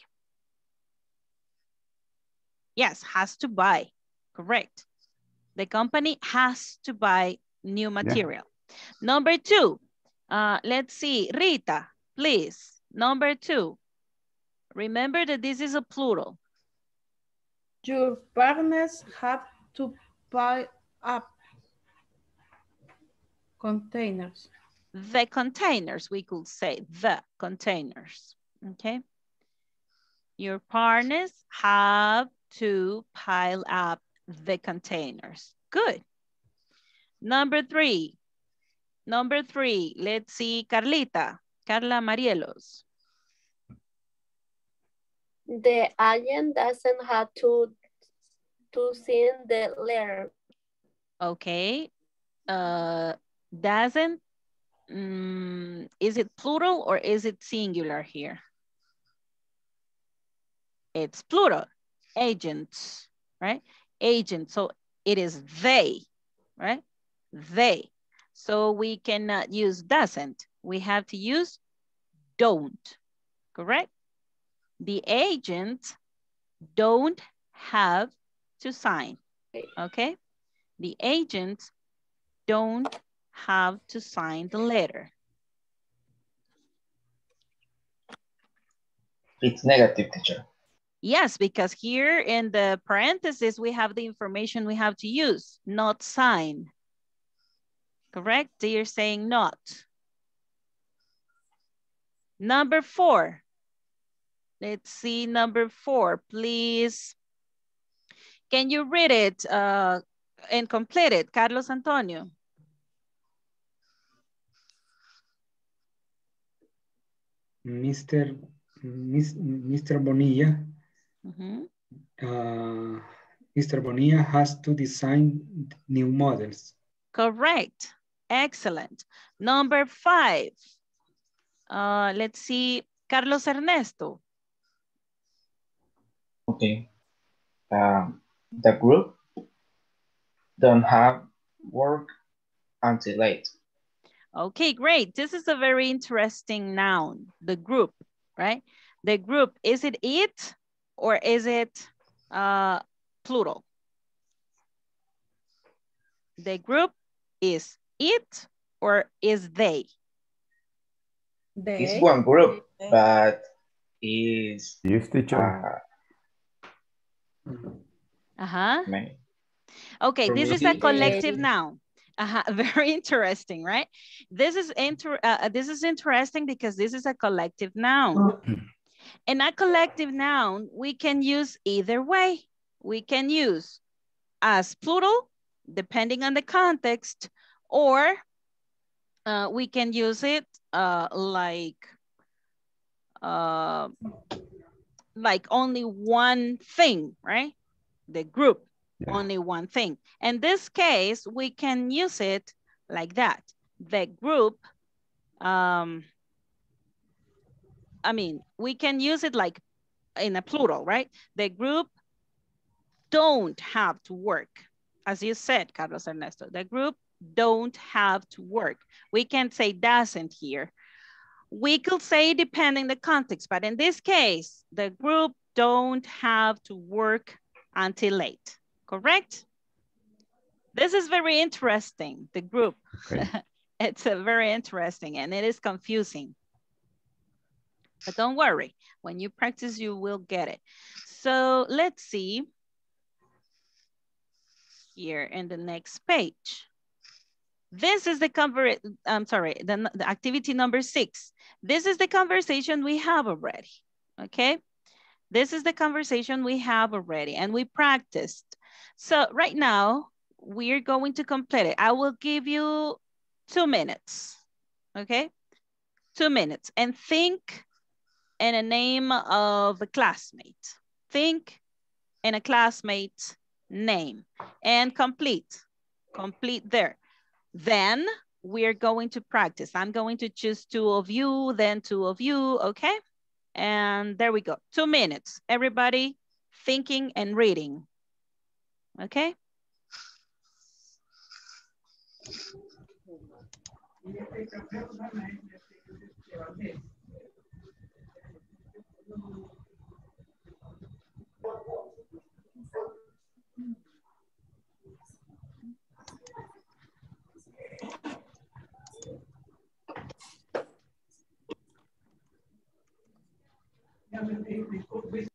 S1: Yes, has to buy, correct. The company has to buy new material. Yeah. Number two, uh, let's see, Rita, please. Number two, remember that this is a plural.
S11: Your partners have to buy up containers.
S1: The containers, we could say the containers, okay? Your partners have to pile up the containers. Good. Number three. Number three. Let's see, Carlita. Carla Marielos.
S13: The agent doesn't have to to send the letter.
S1: Okay. Uh, doesn't. Um, is it plural or is it singular here? It's plural agents, right? Agent, so it is they, right? They. So we cannot use doesn't. We have to use don't, correct? The agent don't have to sign, okay? The agent don't have to sign the letter.
S8: It's negative, teacher.
S1: Yes, because here in the parentheses, we have the information we have to use, not sign. Correct? You're saying not. Number four. Let's see number four, please. Can you read it uh, and complete it, Carlos Antonio?
S14: Mr. Mr. Bonilla
S1: Mm -hmm.
S14: uh, Mr. Bonilla has to design new models.
S1: Correct. Excellent. Number five. Uh, let's see, Carlos Ernesto.
S8: Okay. Um, the group don't have work until late.
S1: Okay, great. This is a very interesting noun, the group, right? The group, is it it or is it uh, plural? The group is it or is they?
S8: They. It's one group, but is
S10: yes, teacher.
S1: Uh, uh-huh. Okay, this is a collective noun. Uh -huh. Very interesting, right? This is inter uh, this is interesting because this is a collective noun. In a collective noun, we can use either way. We can use as plural, depending on the context, or uh, we can use it uh, like, uh, like only one thing, right? The group, yeah. only one thing. In this case, we can use it like that. The group um, I mean, we can use it like in a plural, right? The group don't have to work. As you said, Carlos Ernesto, the group don't have to work. We can say doesn't here. We could say depending the context, but in this case, the group don't have to work until late, correct? This is very interesting, the group. Okay. it's a very interesting and it is confusing. But don't worry, when you practice, you will get it. So let's see here in the next page. This is the conver I'm sorry, the, the activity number six. This is the conversation we have already, okay? This is the conversation we have already and we practiced. So right now, we're going to complete it. I will give you two minutes, okay? two minutes. And think in a name of a classmate. Think in a classmate name and complete, complete there. Then we're going to practice. I'm going to choose two of you, then two of you, okay? And there we go, two minutes. Everybody thinking and reading, okay? 108 people with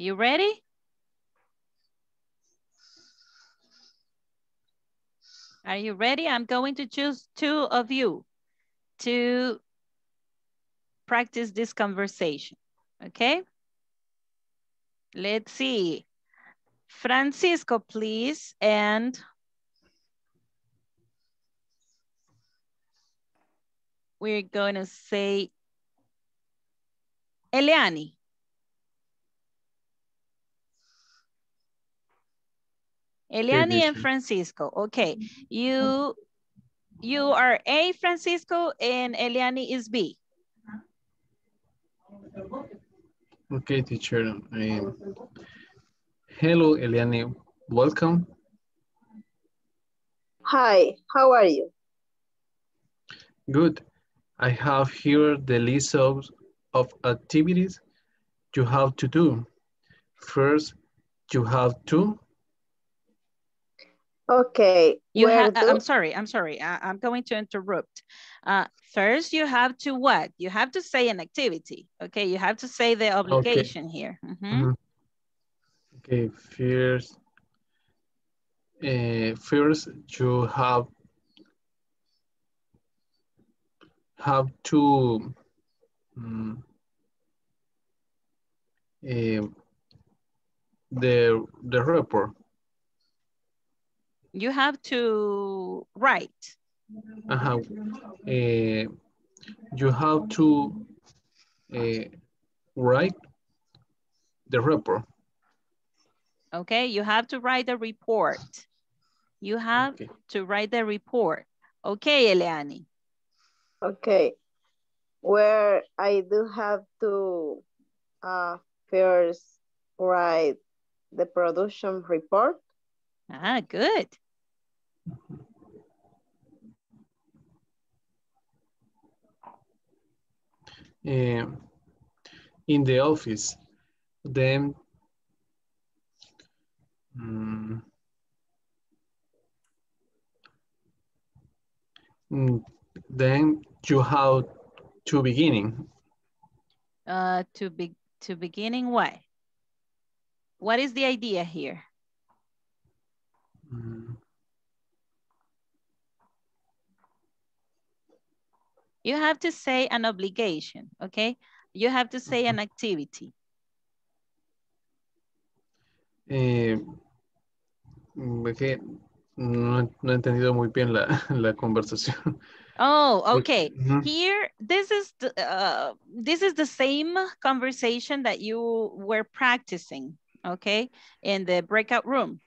S1: You ready? Are you ready? I'm going to choose two of you to practice this conversation, okay? Let's see. Francisco, please, and we're going to say Eliani. Eliani and Francisco. Okay, you you are A, Francisco, and Eliani is B.
S2: Okay, teacher. Um, hello, Eliani. Welcome.
S7: Hi, how are you?
S2: Good. I have here the list of, of activities you have to do. First, you have to
S7: Okay.
S1: You have, do... I'm sorry, I'm sorry. I, am going to interrupt. Uh, first, you have to what? You have to say an activity. Okay, you have to say the obligation okay. here. Mm -hmm. Mm -hmm.
S2: Okay, first, uh, first you have have to um, uh, the the report
S1: you have to write.
S2: Uh -huh. Uh, you have to uh, write the report.
S1: Okay, you have to write the report. You have okay. to write the report. Okay, Eliani.
S7: Okay, where I do have to uh, first write the production report.
S1: Ah, good.
S2: Uh, in the office, then um, then you have to beginning.
S1: Uh, to be to beginning what? What is the idea here? You have to say an obligation, okay? You have to say an activity.
S2: Eh, que no, no he entendido muy bien la, la conversación.
S1: Oh, okay. Mm -hmm. Here, this is the, uh, this is the same conversation that you were practicing, okay, in the breakout room.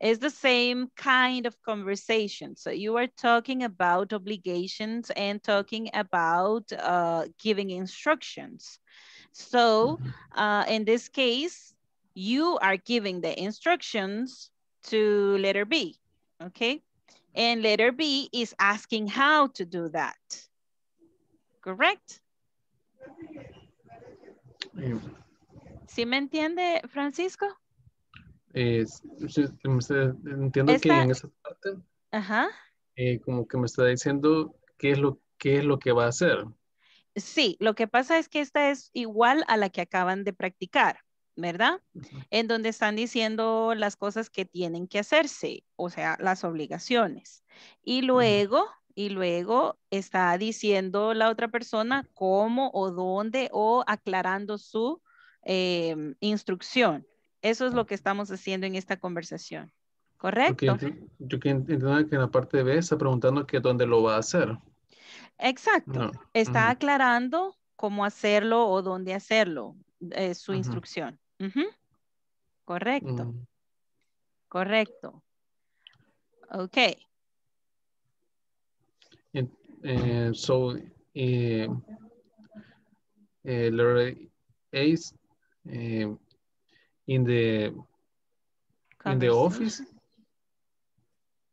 S1: It's the same kind of conversation. So you are talking about obligations and talking about uh, giving instructions. So mm-hmm. uh, in this case, you are giving the instructions to letter B, okay? And letter B is asking how to do that, correct?
S2: Eh,
S1: ¿Sí me entiende, Francisco?
S2: Eh, entiendo que en esa parte
S1: Ajá.
S2: eh, como que me está diciendo qué es lo qué es lo que va a hacer.
S1: Sí, lo que pasa es que esta es igual a la que acaban de practicar, ¿verdad? En donde están diciendo las cosas que tienen que hacerse, o sea, las obligaciones. Y luego, y luego está diciendo la otra persona cómo o dónde o aclarando su em, instrucción. Eso es lo que estamos haciendo en esta conversación. ¿Correcto?
S2: enti- yo que entiendo que en la parte B está preguntando que dónde lo va a hacer.
S1: Exacto.
S2: No.
S1: Está
S2: Ujú.
S1: aclarando cómo hacerlo o dónde hacerlo, eh, su
S2: Ujú.
S1: instrucción. Ujú. Correcto,
S2: Mm,
S1: correcto. Ok,
S2: and, eh, so, eh, eh, letter A eh, in the in the office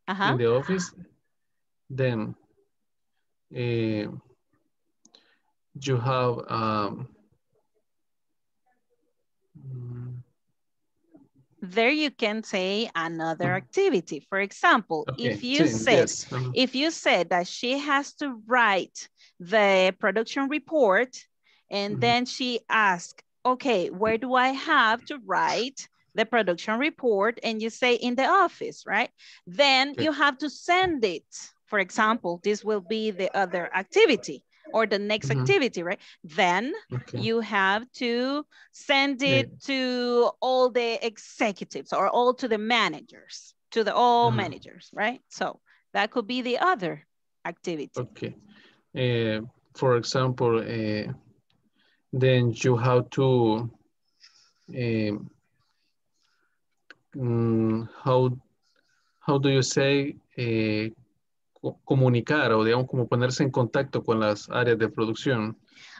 S1: Ajá.
S2: in the office then eh, you have um, mm,
S1: There you can say another activity. For example,
S2: okay,
S1: if you said,
S2: yes, uh-huh.
S1: if you said that she has to write the production report and
S2: Mhm.
S1: then she asked, okay, where do I have to write the production report? And you say in the office, right? Then you have to send it. For example, this will be the other activity or the next
S2: Mhm.
S1: activity, right? Then
S2: Okay.
S1: you have to send
S2: Yeah.
S1: it to all the executives or all to the managers, to the all
S2: Uh-huh.
S1: managers, right? So that could be the other activity.
S2: Okay. Uh, for example, uh, then you have to um, how how do you say eh, comunicar o digamos como ponerse en contacto con las áreas de producción?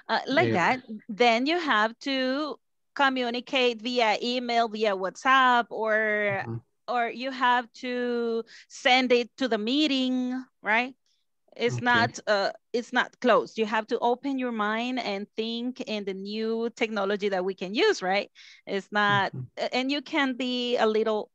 S1: Uh, like
S2: Eh,
S1: that, then you have to communicate via email, via WhatsApp, or
S2: Ujú.
S1: or you have to send it to the meeting, right? It's
S2: Okay.
S1: not uh it's not closed. You have to open your mind and think in the new technology that we can use, right? It's not a- and you can be a little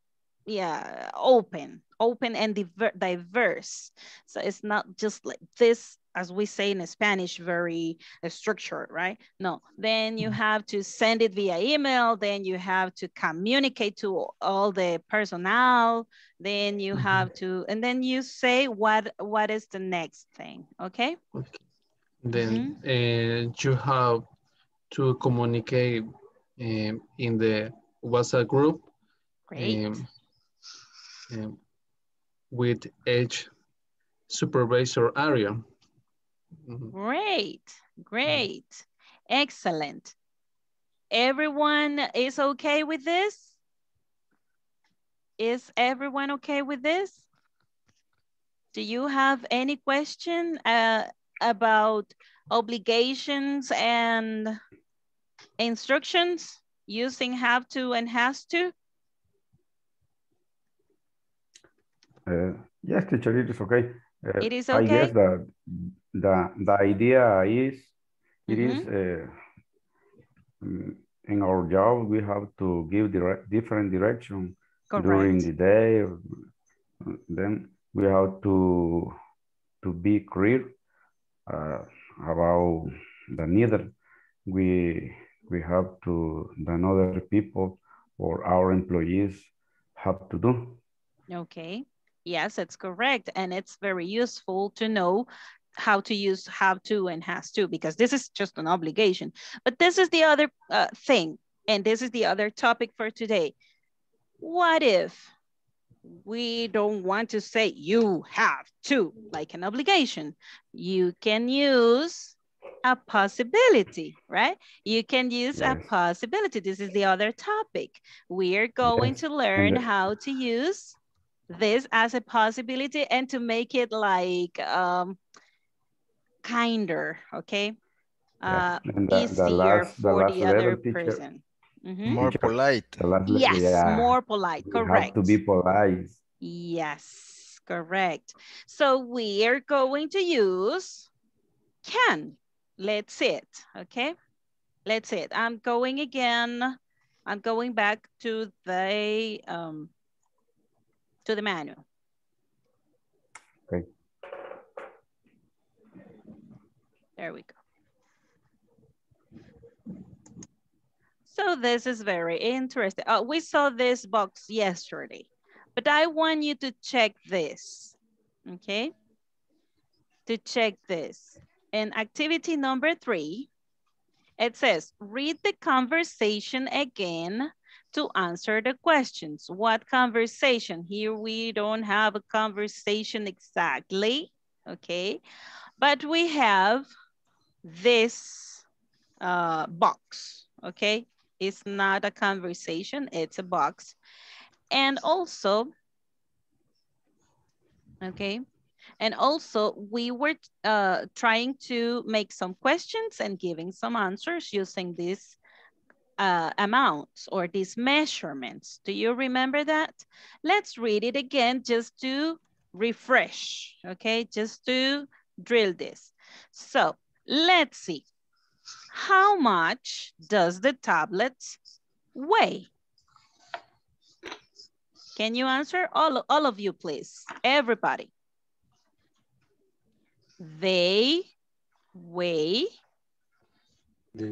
S1: yeah, open, open and diver diverse. So it's not just like this, as we say in Spanish, very uh, structured, right? No, then you have to send it via email, then you have to communicate to all the personnel, then you have to, and then you say what what is the next thing, okay?
S2: Then uh, you have to communicate um, in the WhatsApp group
S1: Great.
S2: um, um, with each supervisor area. Mhm.
S1: Great, great, excellent. Everyone is okay with this? Is everyone okay with this? Do you have any question uh, about obligations and instructions using have to and has to?
S10: Uh, yes, teacher, it is okay. Uh,
S1: It is
S10: I guess that the, the idea is, it is uh, mm, in our job, we have to give direct, different direction during the day. uh, Then we have to, to be clear uh, about the need we, we have to, the other people or our employees have to do.
S1: Okay, yes, it's correct. And it's very useful to know how to use have to and has to, because this is just an obligation. But this is the other uh, thing, and this is the other topic for today. What if we don't want to say you have to, like an obligation? You can use a possibility, right? You can use a possibility. This is the other topic. We are going
S10: Yes,
S1: to learn
S10: the-
S1: how to use this as a possibility and to make it like um, kinder, okay? Uh,
S10: And the, the
S1: easier
S10: last, the
S1: for
S10: last
S1: the other
S10: teacher.
S1: person. Mhm.
S9: More polite.
S10: last
S1: Yes,
S10: yeah,
S1: more polite,
S10: we
S1: correct.
S10: have to be polite.
S1: Yes, correct. So we are going to use can. Let's see it, okay? let's see it. I'm going again. I'm going back to the um, to the manual. There we go. So this is very interesting. Uh, we saw this box yesterday, but I want you to check this, okay? To check this. In activity number three, it says, read the conversation again to answer the questions. What conversation? Here we don't have a conversation exactly, okay? But we have this uh, box, okay? It's not a conversation, it's a box. And also, okay, and also we were uh, trying to make some questions and giving some answers using these uh, amounts or these measurements. Do you remember that? Let's read it again just to refresh, okay? Just to drill this. So let's see. How much does the tablet weigh? Can you answer? All, all of you, please. Everybody. They weigh.
S14: They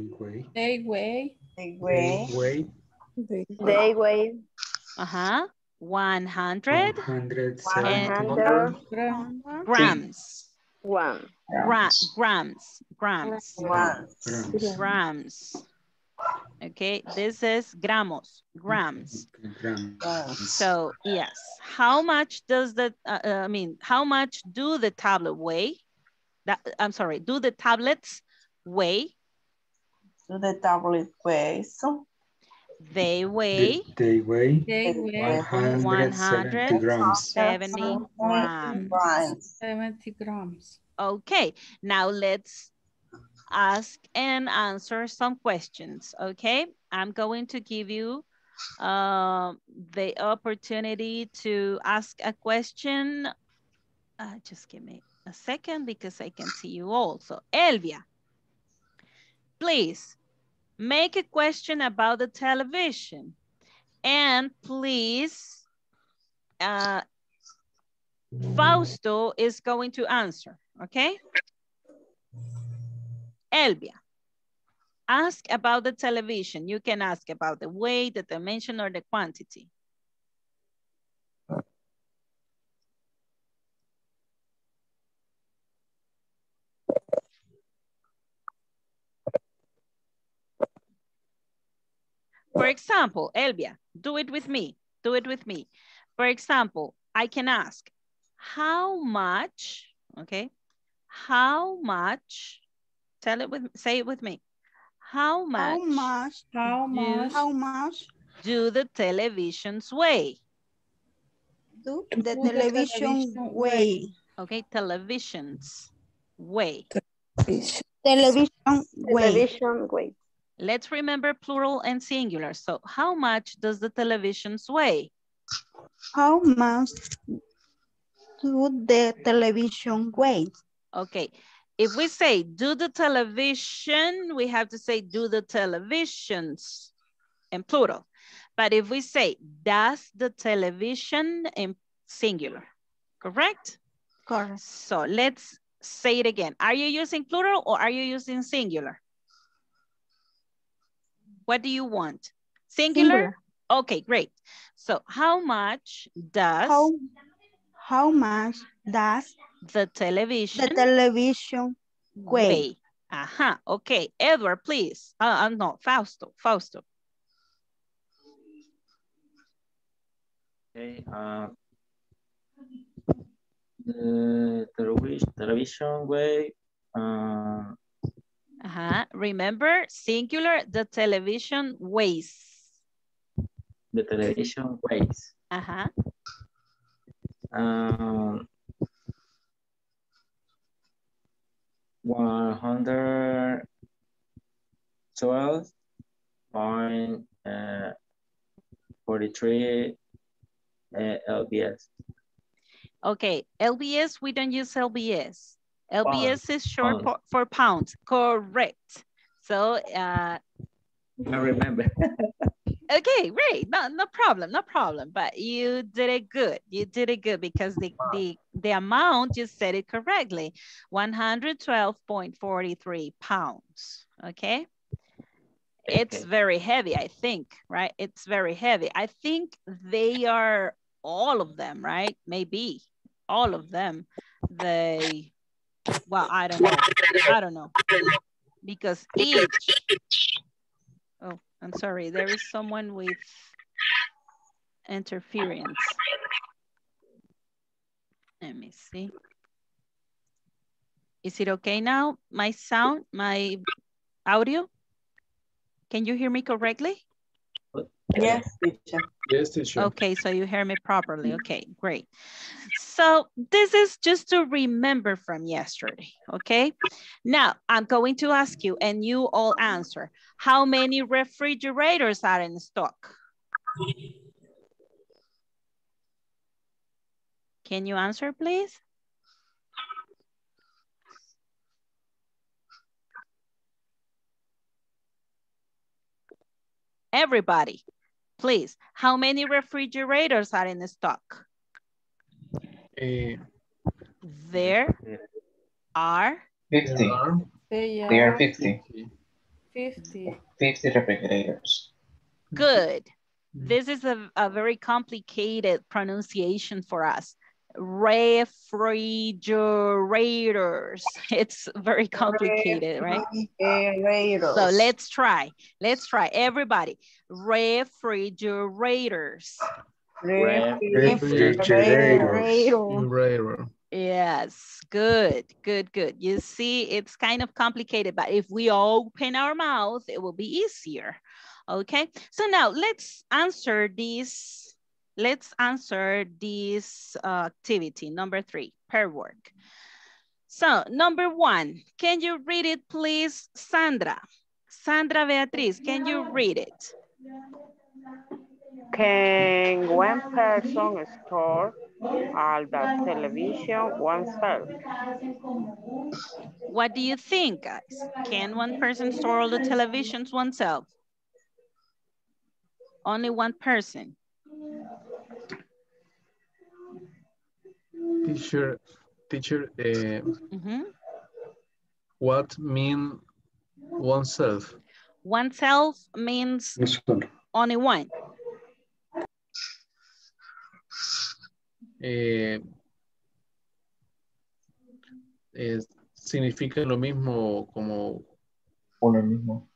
S14: weigh.
S5: They weigh.
S7: They
S14: They weigh
S7: They weigh
S1: Uh-huh. 100
S14: 170
S1: and grams.
S7: one.
S1: Gra grams. Grams.
S14: grams.
S1: Grams. Okay, this is gramos. Grams.
S14: grams.
S1: So yes, how much does the, uh, uh, I mean, how much do the tablet weigh? That, I'm sorry, do the tablets weigh?
S15: Do the tablet weigh? So
S1: They weigh
S14: They weigh
S5: They weigh
S14: 170 grams.
S1: 70 grams.
S5: 70 grams.
S1: Okay, now let's ask and answer some questions, okay? I'm going to give you um, the opportunity to ask a question. Uh, just give me a second because I can see you all. So Elvia, please make a question about the television and please, uh, Fausto is going to answer, okay? Elvia, ask about the television. You can ask about the weight, the dimension, or the quantity. For example, Elvia, do it with me. Do it with me. For example, I can ask, how much, okay? How much, tell it with, say it with me. How much,
S12: How much?
S5: How much?
S12: How much
S1: do the televisions weigh?
S12: do the
S5: the
S12: television
S5: television
S12: weigh?
S1: Okay, televisions weigh.
S12: Television weigh.
S7: Television weight.
S1: Let's remember plural and singular. So how much does the televisions weigh?
S12: How much do the television weigh?
S1: Okay, if we say do the television, we have to say do the televisions in plural. But if we say does the television in singular, correct?
S12: Correct.
S1: So let's say it again. Are you using plural or are you using singular? What do you want? Singular?
S12: Singular.
S1: Okay, great. So how much does
S12: How, how much does
S1: the television.
S12: the
S1: television
S12: television weigh?
S1: weigh? Aha, okay. Edward, please. Uh, uh, no, Fausto, Fausto.
S16: Okay, uh, the television, television way, uh,
S1: Uh-huh. Remember, singular, the television weighs.
S16: the television weighs,
S1: Uh-huh.
S16: um, one hundred twelve point uh, forty-three uh, lbs.
S1: Okay, LBS, we don't use LBS. LBS is short for pounds, correct. So, uh,
S16: I remember.
S1: okay, great. No, no problem, no problem. But you did it good. You did it good because the the the amount you said it correctly. 112.43 pounds. Okay. It's very heavy, I think, right? It's very heavy. I think they are all of them, right? Maybe all of them. They well, I don't know. I don't know. Because each I'm sorry. There is someone with interference. Let me see. Is it okay now? My sound, my audio? Can you hear me correctly?
S15: Yes, teacher.
S2: Yes, teacher.
S1: Okay, so you hear me properly. Okay, great. So this is just to remember from yesterday, okay? Now, I'm going to ask you and you all answer. How many refrigerators are in stock? Can you answer, please? Everybody, please. How many refrigerators are in stock?
S2: Eh,
S1: There are
S8: 50.
S5: They
S8: They are
S5: are
S8: 50.
S5: 50.
S8: 50 refrigerators.
S1: good. This is a, a very complicated pronunciation for us. Refrigerators. It's very complicated, right?
S15: Refrigerators.
S1: So let's try. Let's try. Everybody. Refrigerators.
S2: refrigerator.
S1: Yes, good, good, good. You see, it's kind of complicated, but if we open our mouth, it will be easier. Okay, so now let's answer this. Let's answer this uh, activity, number three, pair work. So number one, can you read it please, Sandra? Sandra Beatriz, can you read it?
S6: Can one person store all the television oneself?
S1: What do you think, guys? Can one person store all the televisions oneself? Only one person.
S2: Teacher, teacher, eh,
S1: Mhm.
S2: what mean oneself?
S1: Oneself means only one.
S2: Eh, eh, significa lo mismo como
S8: Uno mismo.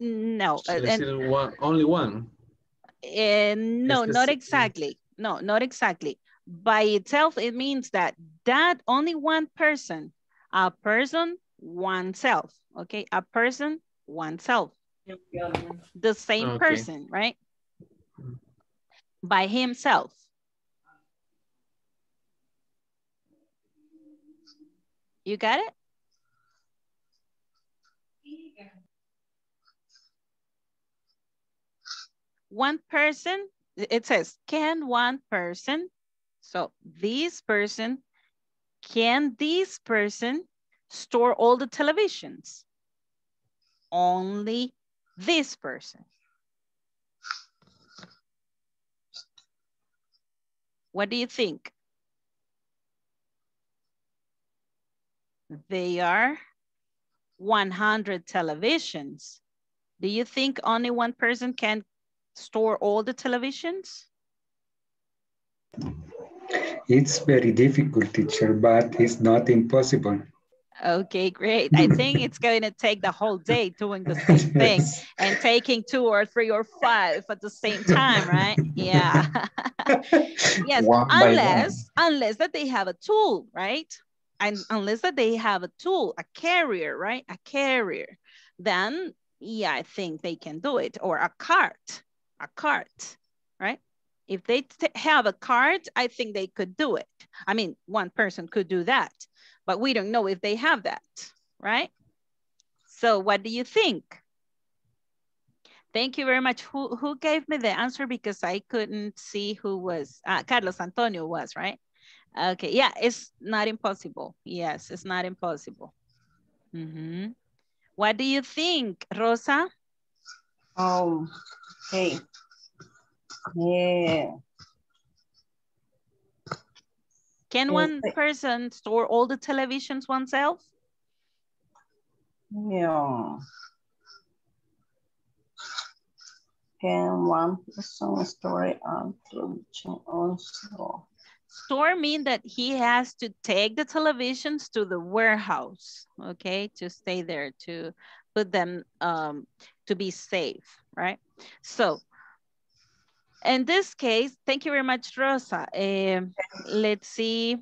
S1: No, uh, and-
S2: one- only one.
S1: Uh, no, not exactly. No, not exactly. By itself, it means that that only one person, a person, oneself. Okay, a person, oneself. The same
S2: Okay.
S1: person, right? By himself. You got it? one person, it says, can one person, so this person, can this person store all the televisions? Only this person. What do you think? They are 100 televisions. Do you think only one person can store all the televisions?
S14: It's very difficult, teacher, but it's not impossible.
S1: Okay, great. I think it's going to take the whole day doing the same thing and taking two or three or five at the same time, right? Yeah. yes,
S8: One
S1: unless unless that they have a tool, right? And unless that they have a tool, a carrier, right? A carrier, then yeah, I think they can do it. Or a cart, a cart, right? If they have a cart, I think they could do it. I mean, one person could do that, but we don't know if they have that, right? So what do you think? Thank you very much. Who, who gave me the answer because I couldn't see who was, uh, Carlos Antonio was, right? Okay, yeah, it's not impossible. Yes, it's not impossible. Mhm. What do you think, Rosa?
S15: Oh, okay. Yeah.
S1: Can one person store all the televisions oneself?
S15: Yeah. Can one person story and television also?
S1: Store mean that he has to take the televisions to the warehouse, okay, to stay there, to put them um, to be safe, right? So, in this case, thank you very much, Rosa. Um, let's see.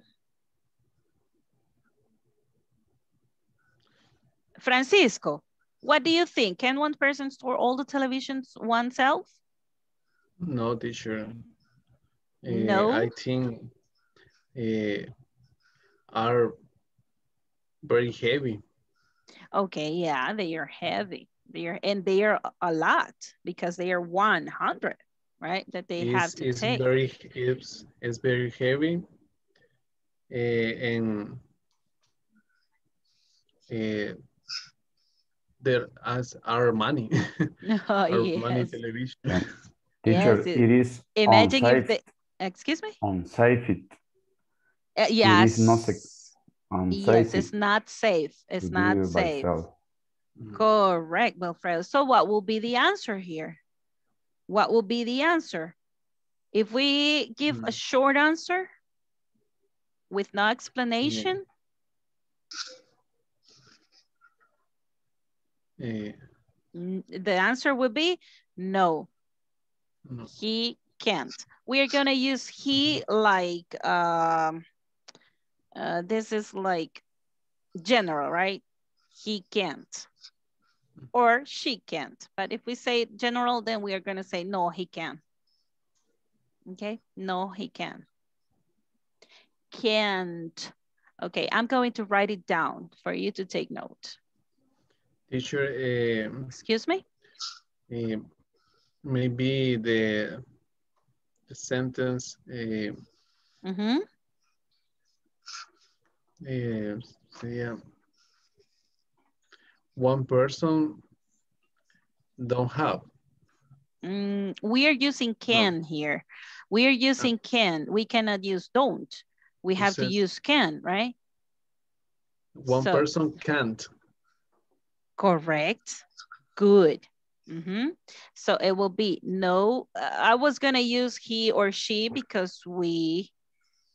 S1: Francisco, what do you think? Can one person store all the televisions oneself?
S2: No, teacher. Uh,
S1: No?
S2: I think uh, are very heavy.
S1: Okay, yeah, they are heavy. They are, and they are a lot because they are 100, right? That they have
S2: It's,
S1: to
S2: it's
S1: take.
S2: very it's, it's very heavy. Uh, and uh, there as our money.
S1: Oh,
S2: our money
S1: yes.
S2: television.
S10: Teacher,
S1: Yes,
S10: it is
S1: Imagine if
S10: unsafe,
S1: they, excuse me?
S10: unsafe it.
S1: Uh,
S10: It
S1: yes.
S10: is not sec- unsafe
S1: Yes, it's not safe. It's not safe.
S10: self.
S1: Correct, Wilfredo. So what will be the answer here? What will be the answer? If we give a short answer with no explanation,
S2: Uh,
S1: n- the answer would be no,
S2: no.
S1: he can't. We are gonna use he like, um, uh, this is like general, right? He can't. Or she can't. But if we say general, then we are gonna say no, he can. Okay, no, he can. Can't. Okay, I'm going to write it down for you to take note.
S2: Teacher, um,
S1: Excuse me?
S2: uh, maybe the, the sentence uh,
S1: Mm-hmm.
S2: uh, sería, one person don't have.
S1: Mm, we are using can here. We are using can. We cannot use don't. We have to use can, right?
S2: One
S1: So-
S2: person can't.
S1: Correct. Good. Mhm. So it will be no. uh, I was going to use he or she because we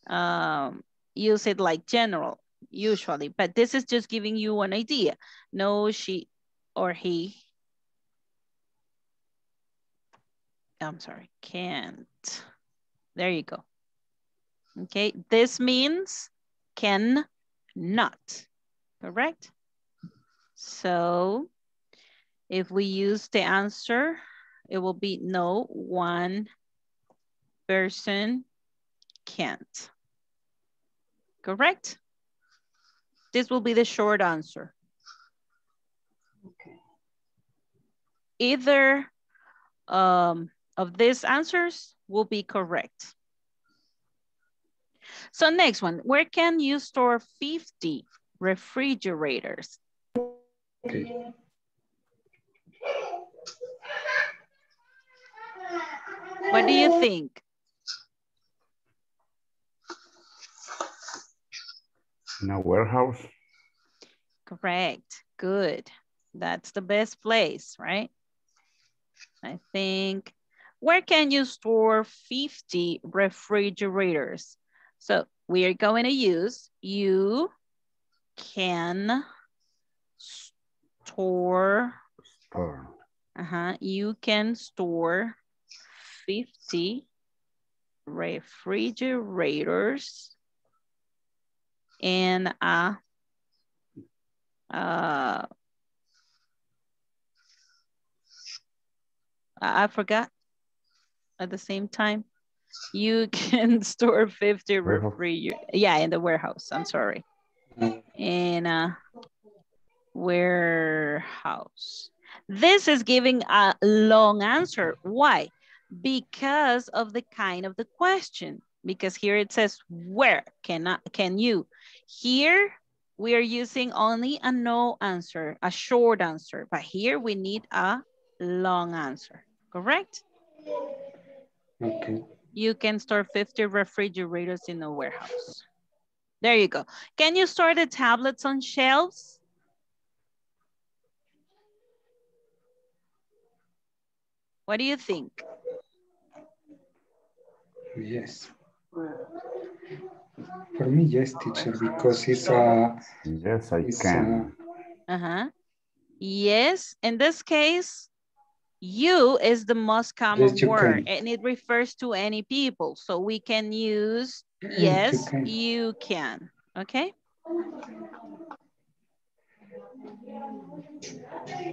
S1: um, use it like general usually, but this is just giving you an idea. No, she or he. I'm sorry, can't. There you go. Okay, this means can not, correct? So if we use the answer, it will be no, one person can't. Correct? This will be the short answer. Okay. Either um, of these answers will be correct. So next one, where can you store 50 refrigerators?
S2: Okay.
S1: What do you think?
S10: In a warehouse,
S1: Correct. Good. That's the best place, right? I think. Where can you store 50 refrigerators? So we are going to use you can store,
S10: store.
S1: uh-huh, you can store 50 refrigerators in a uh, I forgot at the same time. You can store 50
S10: Warehouse.
S1: refrigerators. Yeah, in the warehouse. I'm sorry. In a warehouse. This is giving a long answer. Why? Because of the kind of the question. Because here it says, where can, I, can you? Here, we are using only a no answer, a short answer, but here we need a long answer, correct?
S14: Okay.
S1: You can store 50 refrigerators in a warehouse. There you go. Can you store the tablets on shelves? What do you think?
S14: Yes. For me, yes, teacher, because it's a.
S10: Yes, I
S14: it's
S10: can.
S1: Uh-huh. Yes, in this case, you is the most common
S14: Yes,
S1: word
S14: can.
S1: and it refers to any people. So we can use,
S14: you
S1: yes,
S14: can.
S1: you can, okay?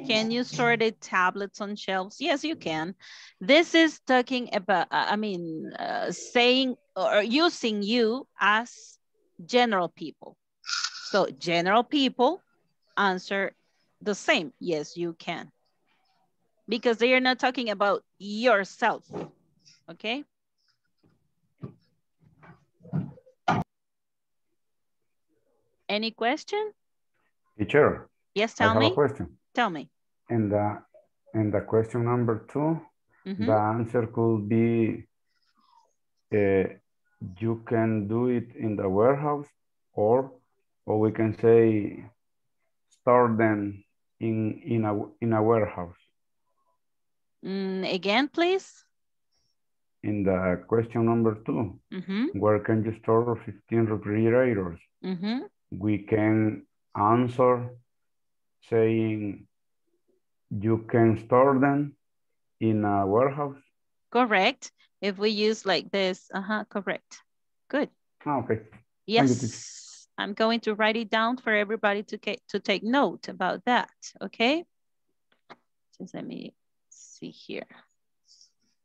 S1: Can you store the tablets on shelves? Yes, you can. This is talking about, uh, I mean, uh, saying or using you as general people. So general people answer the same. Yes, you can. Because they are not talking about yourself. Okay? Any question?
S10: Teacher,
S1: Yes, tell me.
S10: question.
S1: Tell me.
S10: In the, in the question number two,
S1: Mhm.
S10: the answer could be, uh, you can do it in the warehouse or, or we can say, store them in, in a, in a warehouse.
S1: Mm, again, please.
S10: In the question number two,
S1: Mm-hmm.
S10: where can you store 15 refrigerators?
S1: Mm-hmm.
S10: We can answer saying you can store them in a warehouse.
S1: Correct. If we use like this, uh-huh, correct. Good.
S10: Ah, okay. Thank you, teacher.
S1: Yes, I'm going to write it down for everybody to, to take note about that, okay? Just let me see here.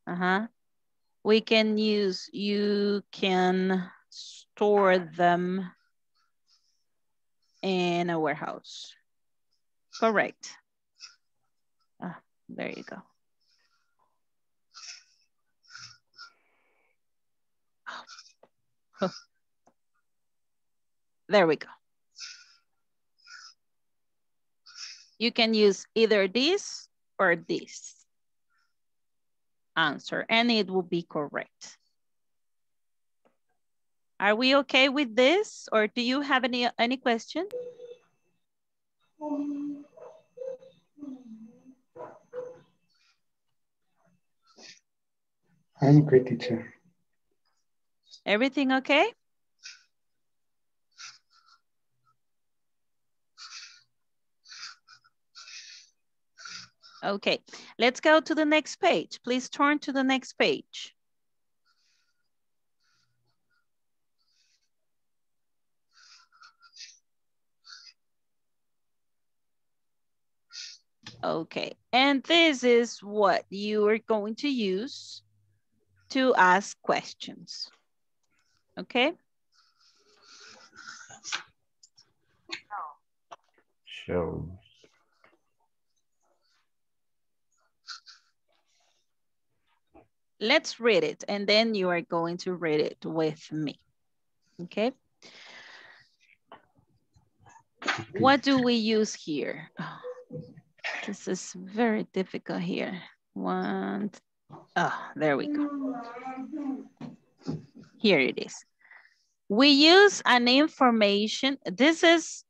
S1: Uh-huh. We can use, you can store them in a warehouse. Correct. Ah, there you go. There we go. You can use either this or this answer and it will be correct. Are we okay with this or do you have any, any question?
S14: I'm great teacher.
S1: Everything okay? Okay, let's go to the next page. Please turn to the next page. Okay, and this is what you are going to use to ask questions. Okay,
S10: Shelves.
S1: let's read it and then you are going to read it with me. Okay. What do we use here? This is very difficult here. One, oh, there we go. Here it is. We use an information. This is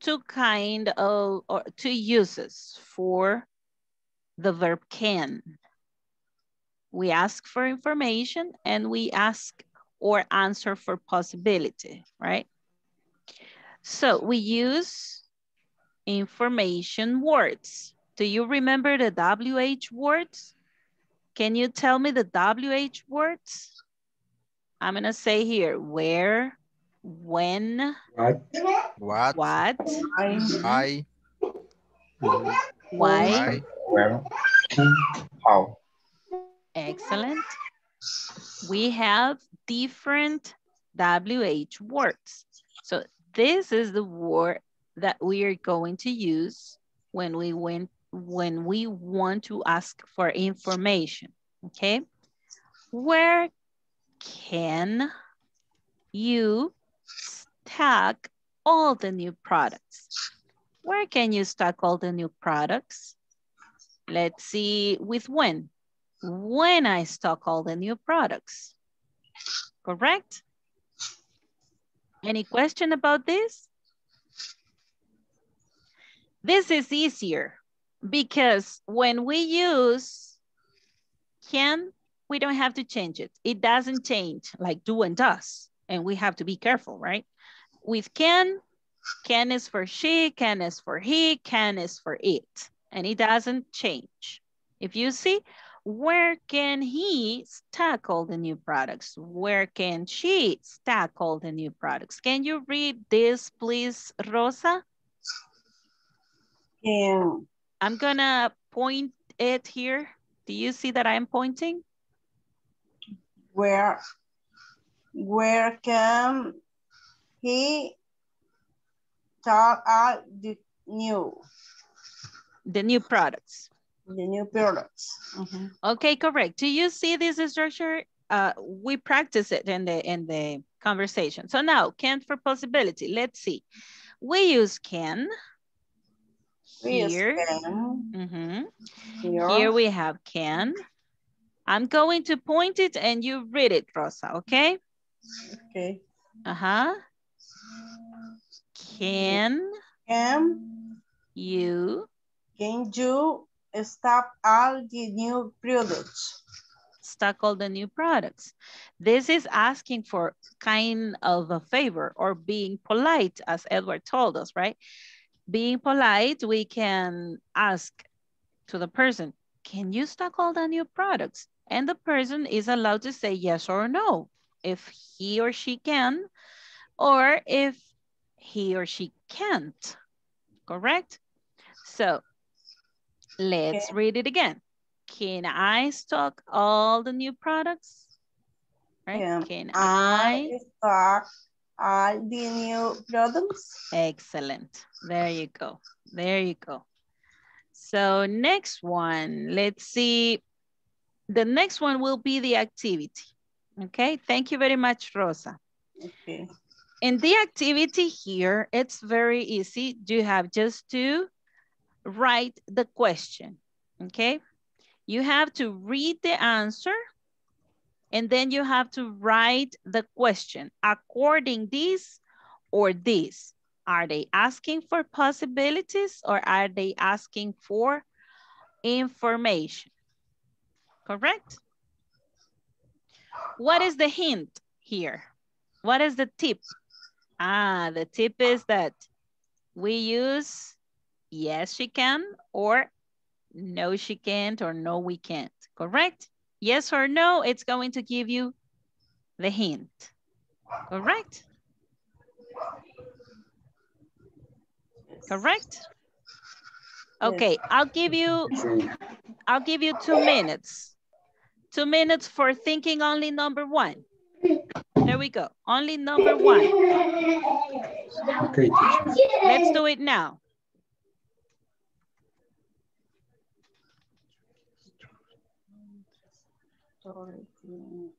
S1: two kind of, or two uses for the verb can. We ask for information and we ask or answer for possibility, right? So we use information words. Do you remember the WH words? Can you tell me the WH words? I'm gonna say here, where, when,
S14: What?
S9: What?
S1: what,
S9: Why?
S1: why,
S9: Why?
S8: Where? How?
S1: excellent. We have different WH words. So this is the word that we are going to use when we went when we want to ask for information, okay? Where can you stack all the new products. Where can you stack all the new products? Let's see with when. When I stock all the new products. Correct? Any question about this? This is easier because when we use can, we don't have to change it. It doesn't change like do and does. And we have to be careful, right? With can, can is for she, can is for he, can is for it. And it doesn't change. If you see, where can he stack all the new products? Where can she stack all the new products? Can you read this, please, Rosa?
S15: Yeah.
S1: I'm gonna point it here. Do you see that I'm pointing?
S15: Where, where can he talk out the new,
S1: The new products.
S15: the new products? Mhm.
S1: Okay, correct. Do you see this structure? Uh, we practice it in the in the conversation. So now, can for possibility. Let's see. We use can. Here.
S15: can.
S1: Mhm.
S15: Here.
S1: Here we have can. I'm going to point it and you read it, Rosa, okay?
S15: Okay.
S1: Uh-huh. Can
S15: Can,
S1: you
S15: can you stop all the new products?
S1: stock all the new products? This is asking for kind of a favor or being polite, as Edward told us, right? Being polite, we can ask to the person, can you stock all the new products? And the person is allowed to say yes or no, if he or she can, or if he or she can't, correct? So let's
S15: Okay.
S1: read it again. Can I stock all the new products? Right?
S15: Can
S1: Can
S15: I
S1: I?
S15: stock all the new products?
S1: Excellent. There you go. There you go. So next one, let's see. The next one will be the activity. Okay, thank you very much, Rosa.
S15: Okay.
S1: In the activity here, it's very easy. You have just to write the question, okay? You have to read the answer and then you have to write the question according this or this. Are they asking for possibilities or are they asking for information? Correct? What is the hint here? What is the tip? Ah, the tip is that we use yes, she can, or no, she can't, or no, we can't. Correct? Yes or no, it's going to give you the hint. Correct? Correct? Okay, I'll give you, I'll give you two minutes. Two minutes for thinking only number one. There we go. Only number one.
S14: Okay.
S1: Let's do it now.
S15: I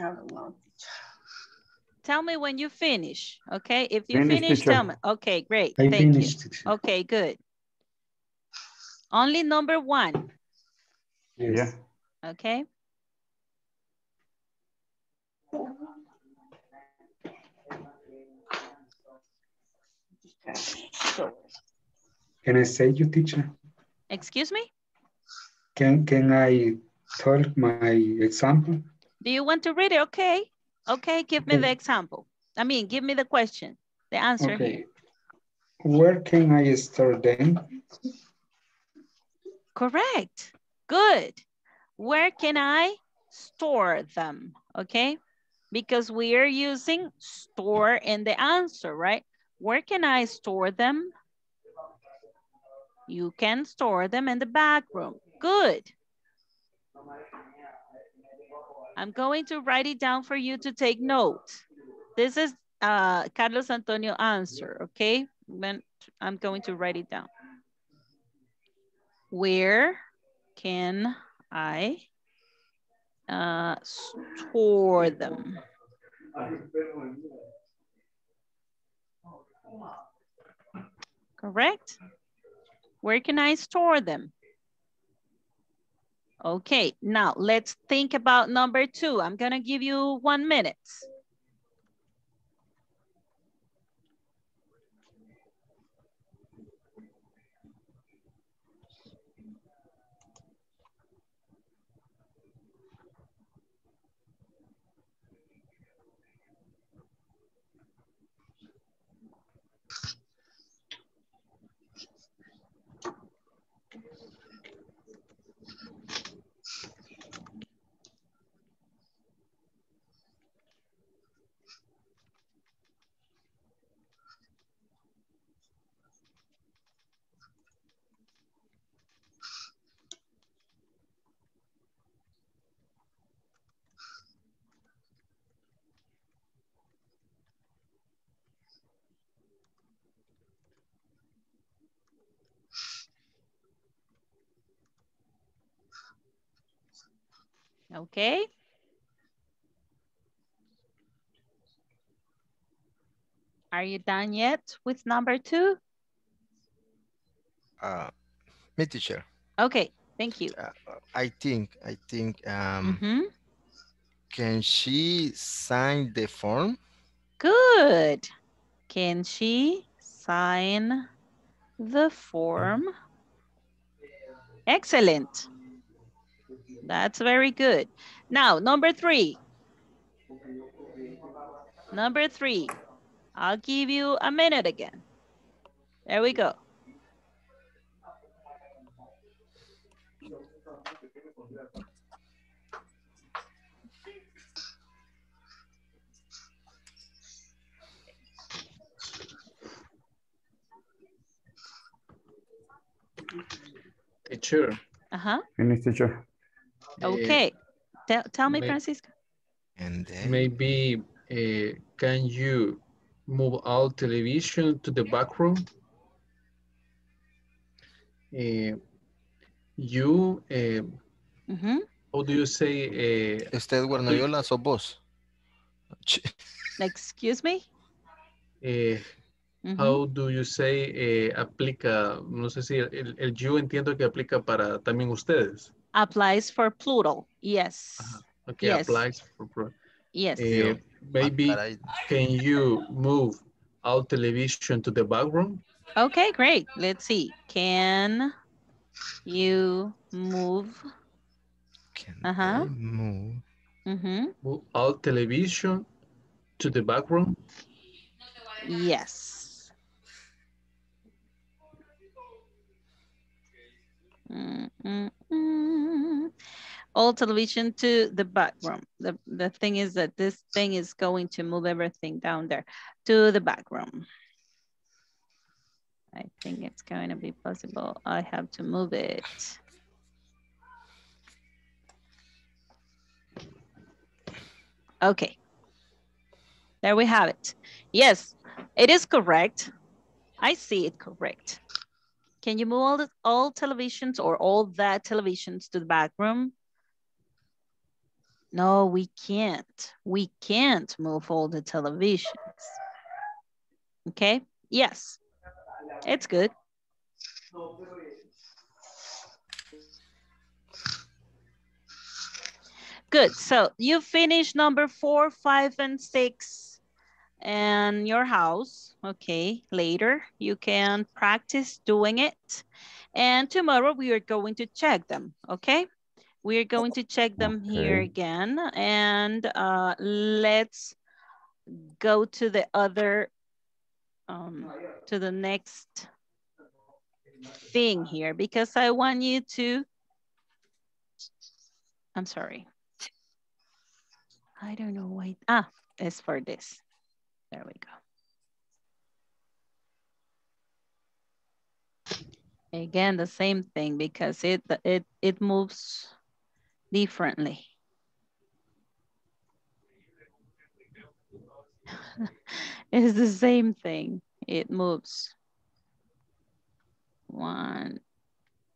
S15: don't.
S1: Tell me when you finish, okay? If you
S10: Finish,
S1: finish, tell me. Okay, great.
S14: I
S1: Thank you.
S14: finished. teacher.
S1: Okay, good. Only number one,
S14: Yes.
S10: Yeah.
S1: okay?
S14: Can I say you, teacher?
S1: Excuse me?
S14: Can can I tell my example?
S1: Do you want to read it? Okay. Okay, give me
S14: Okay.
S1: the example. I mean, give me the question, the answer here.
S14: Okay. Where can I start them?
S1: Correct. Good. Where can I store them? Okay. Because we are using store in the answer, right? Where can I store them? You can store them in the back room. Good. I'm going to write it down for you to take note. This is uh, Carlos Antonio answer, okay? Then I'm going to write it down. Where can I uh, store them? Correct? Where can I store them? Okay, now let's think about number two. I'm gonna give you one minute. Okay. Are you done yet with number two?
S9: Uh, me teacher.
S1: Okay, thank you.
S9: Uh, I think, I think, um,
S1: Mhm.
S9: can she sign the form?
S1: Good. Can she sign the form? Excellent. That's very good. Now, number three. Number three. I'll give you a minute again. There we go.
S2: Teacher.
S1: Uh-huh.
S10: Finish, teacher.
S1: Okay. Tell, tell me,
S2: may-
S1: Francisco.
S9: And then,
S2: Maybe uh, can you move all television to the back room? Uh, you, uh,
S1: Mhm.
S2: how do you say? Uh,
S9: este Edward Noyola, sos vos. Ch-
S1: Excuse me?
S2: eh,
S1: Mhm.
S2: how do you say eh, aplica? No sé si el, el you entiendo que aplica para también ustedes.
S1: Applies for plural. Yes.
S2: Okay,
S1: Yes.
S2: applies for pro-
S1: Yes.
S2: eh, maybe can you move all television to the back room?
S1: Okay, great. Let's see. Can you move?
S9: Can
S1: Uh-huh.
S9: move?
S1: Mm-hmm.
S2: Move all television to the back room?
S1: Yes. All television to the back room. The, the thing is that this thing is going to move everything down there to the back room. I think it's going to be possible. I have to move it. Okay. There we have it. Yes, it is correct. I see it correct. Can you move all the all televisions or all that televisions to the back room? No, we can't. We can't move all the televisions. Okay, yes, it's good. Good, so you finished number four, five, and six in your house. Okay, later you can practice doing it. And tomorrow we are going to check them, okay? We are going to check them here again. And uh, let's go to the other, um, to the next thing here because I want you to, I'm sorry. I don't know why, ah, it's for this. There we go. Again, the same thing because it it it moves differently. it's the same thing. It moves. One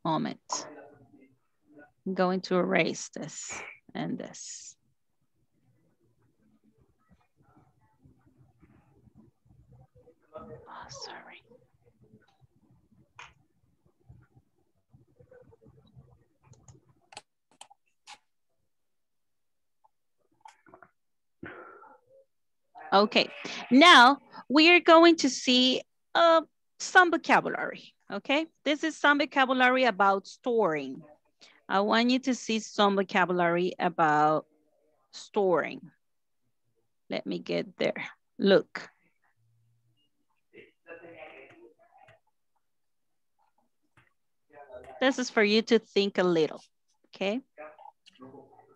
S1: moment. I'm going to erase this and this. Oh, sorry. Okay, now we are going to see uh, some vocabulary, okay? This is some vocabulary about storing. I want you to see some vocabulary about storing. Let me get there. Look. This is for you to think a little, okay?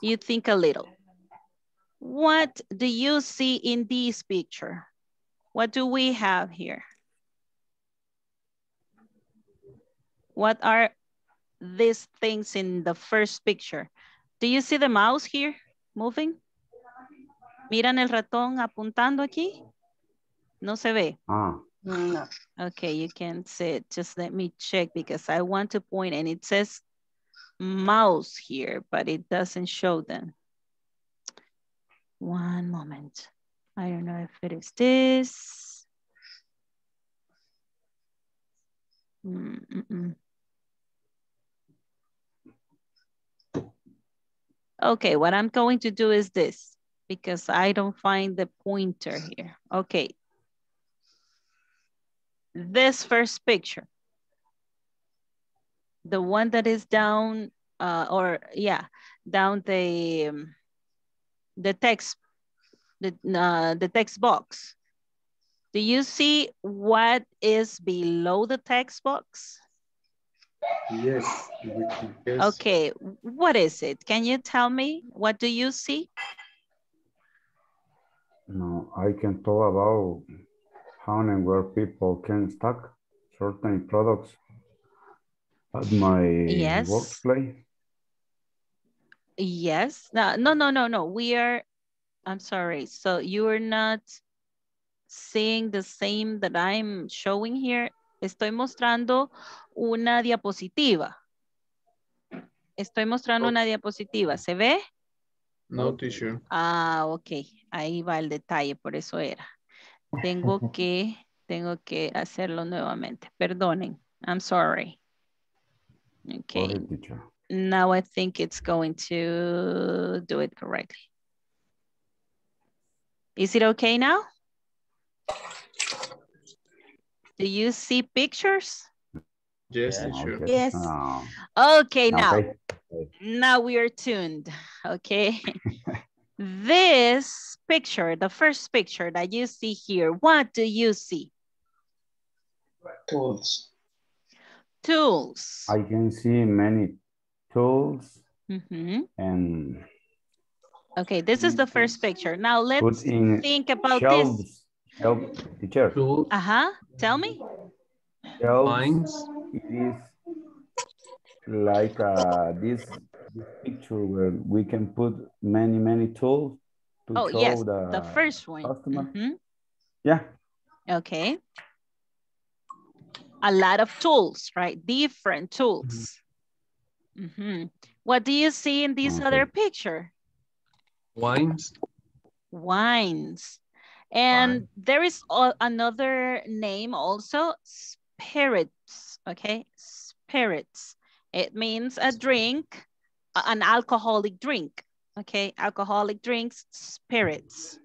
S1: You think a little. What do you see in this picture? What do we have here? What are these things in the first picture? Do you see the mouse here moving? ¿Miran el ratón apuntando aquí? No se ve.
S10: Ah,
S15: No.
S1: Okay, you can see it. Just let me check because I want to point and it says mouse here, but it doesn't show them. One moment. I don't know if it is this. Mm, mm. Okay, what I'm going to do is this because I don't find the pointer here. Okay. This first picture. The one that is down, uh, or yeah, down the, um, the text, the, uh, the text box. Do you see what is below the text box?
S14: Yes. yes.
S1: Okay, what is it? Can you tell me? What do you see?
S10: no, I can talk about how and where people can stock certain products at my
S1: Yes.
S10: workplace.
S1: Yes. No, no, no, no, no. We are, I'm sorry. So you are not seeing the same that I'm showing here. Estoy mostrando una diapositiva. Estoy mostrando una diapositiva. ¿Se ve?
S2: No, teacher.
S1: Ah, ok. Ahí va el detalle, por eso era. Tengo que, tengo que hacerlo nuevamente. Perdonen. I'm sorry. Okay.
S10: Sorry, teacher.
S1: Now I think it's going to do it correctly. Is it okay now? Do you see pictures?
S2: Yes, teacher.
S12: Yes.
S10: Ah,
S1: Okay, now,
S10: okay.
S1: now we are tuned, okay? this picture, the first picture that you see here, what do you see?
S8: Tools.
S1: Tools.
S10: I can see many tools
S1: Mhm.
S10: and
S1: Okay, this is the first picture. Now let's think about this.
S10: shelves. Teacher,
S1: Uh-huh, tell me.
S10: shelves,
S2: lines.
S10: it is like uh, this, this picture where we can put many, many tools to
S1: Oh,
S10: show
S1: yes,
S10: the,
S1: the first one.
S10: customer.
S1: Mhm.
S10: Yeah,
S1: Okay. A lot of tools, right? Different tools. Mhm. What do you see in this other picture?
S2: Wines.
S1: Wines. And there is another name also, spirits, okay? Spirits. It means a drink, an alcoholic drink, okay? Alcoholic drinks, spirits.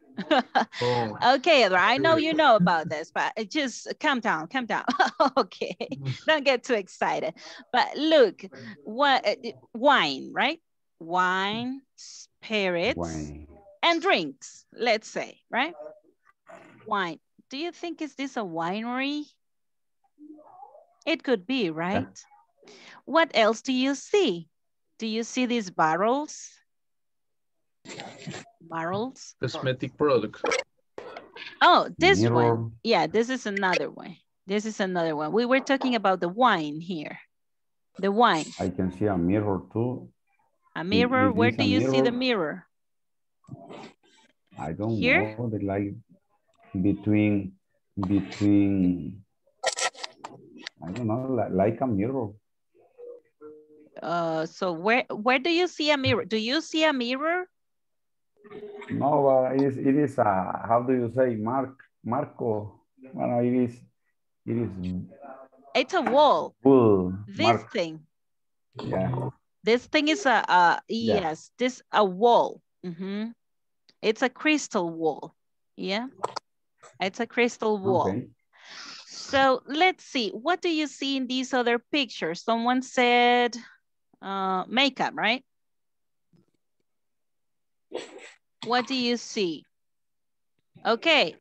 S2: Oh,
S1: Okay, I know you know about this, but just calm down, calm down. okay, don't get too excited. But look, what uh, wine, right? Wine, spirits,
S10: wine.
S1: and drinks, let's say, right? Wine. Do you think is this a winery? It could be, right? What else do you see? Do you see these barrels? Barrels?
S2: cosmetic product.
S1: Oh, this
S10: Mirror.
S1: one. Yeah, this is another one. This is another one. We were talking about the wine here. The wine.
S10: I can see a mirror too.
S1: A mirror.
S10: Is
S1: Where do
S10: a
S1: you see the
S10: mirror?
S1: mirror?
S10: I don't
S1: Here?
S10: know. The like between between. I don't know, like, like a mirror.
S1: Uh, so where where do you see a mirror? Do you see a mirror?
S10: No, it is, it is a, how do you say, Mark, Marco? Well, it is, it is
S1: It's a wall.
S10: full.
S1: This
S10: Mark,
S1: thing.
S10: yeah.
S1: This thing is a,
S10: Yeah.
S1: yes, this a wall. Mhm. It's a crystal wall. Yeah. It's a crystal wall.
S10: Okay.
S1: So let's see. What do you see in these other pictures? Someone said uh, makeup, right? What do you see? Okay,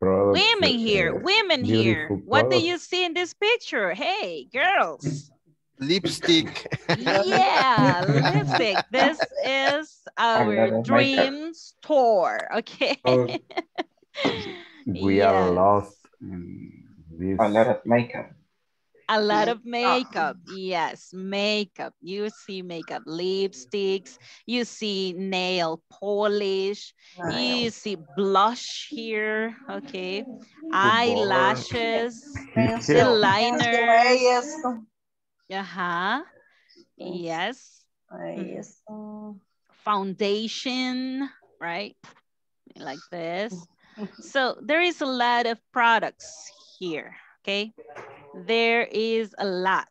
S10: Products,
S1: women here, women here.
S10: beautiful
S1: What do you see in this picture? Hey, girls.
S9: Lipstick.
S1: Yeah, lipstick. This is our
S8: Another
S1: dream store. Okay.
S8: Oh.
S10: We are lost in this.
S8: A lot of makeup.
S1: A lot of makeup. Yes, makeup. You see makeup, lipsticks. You see nail polish. You see blush here. Okay. Eyelashes.
S10: Yeah.
S1: Liners. Uh-huh. Yes.
S15: Ahí está.
S1: Foundation, right? Like this. So there is a lot of products here, okay? There is a lot.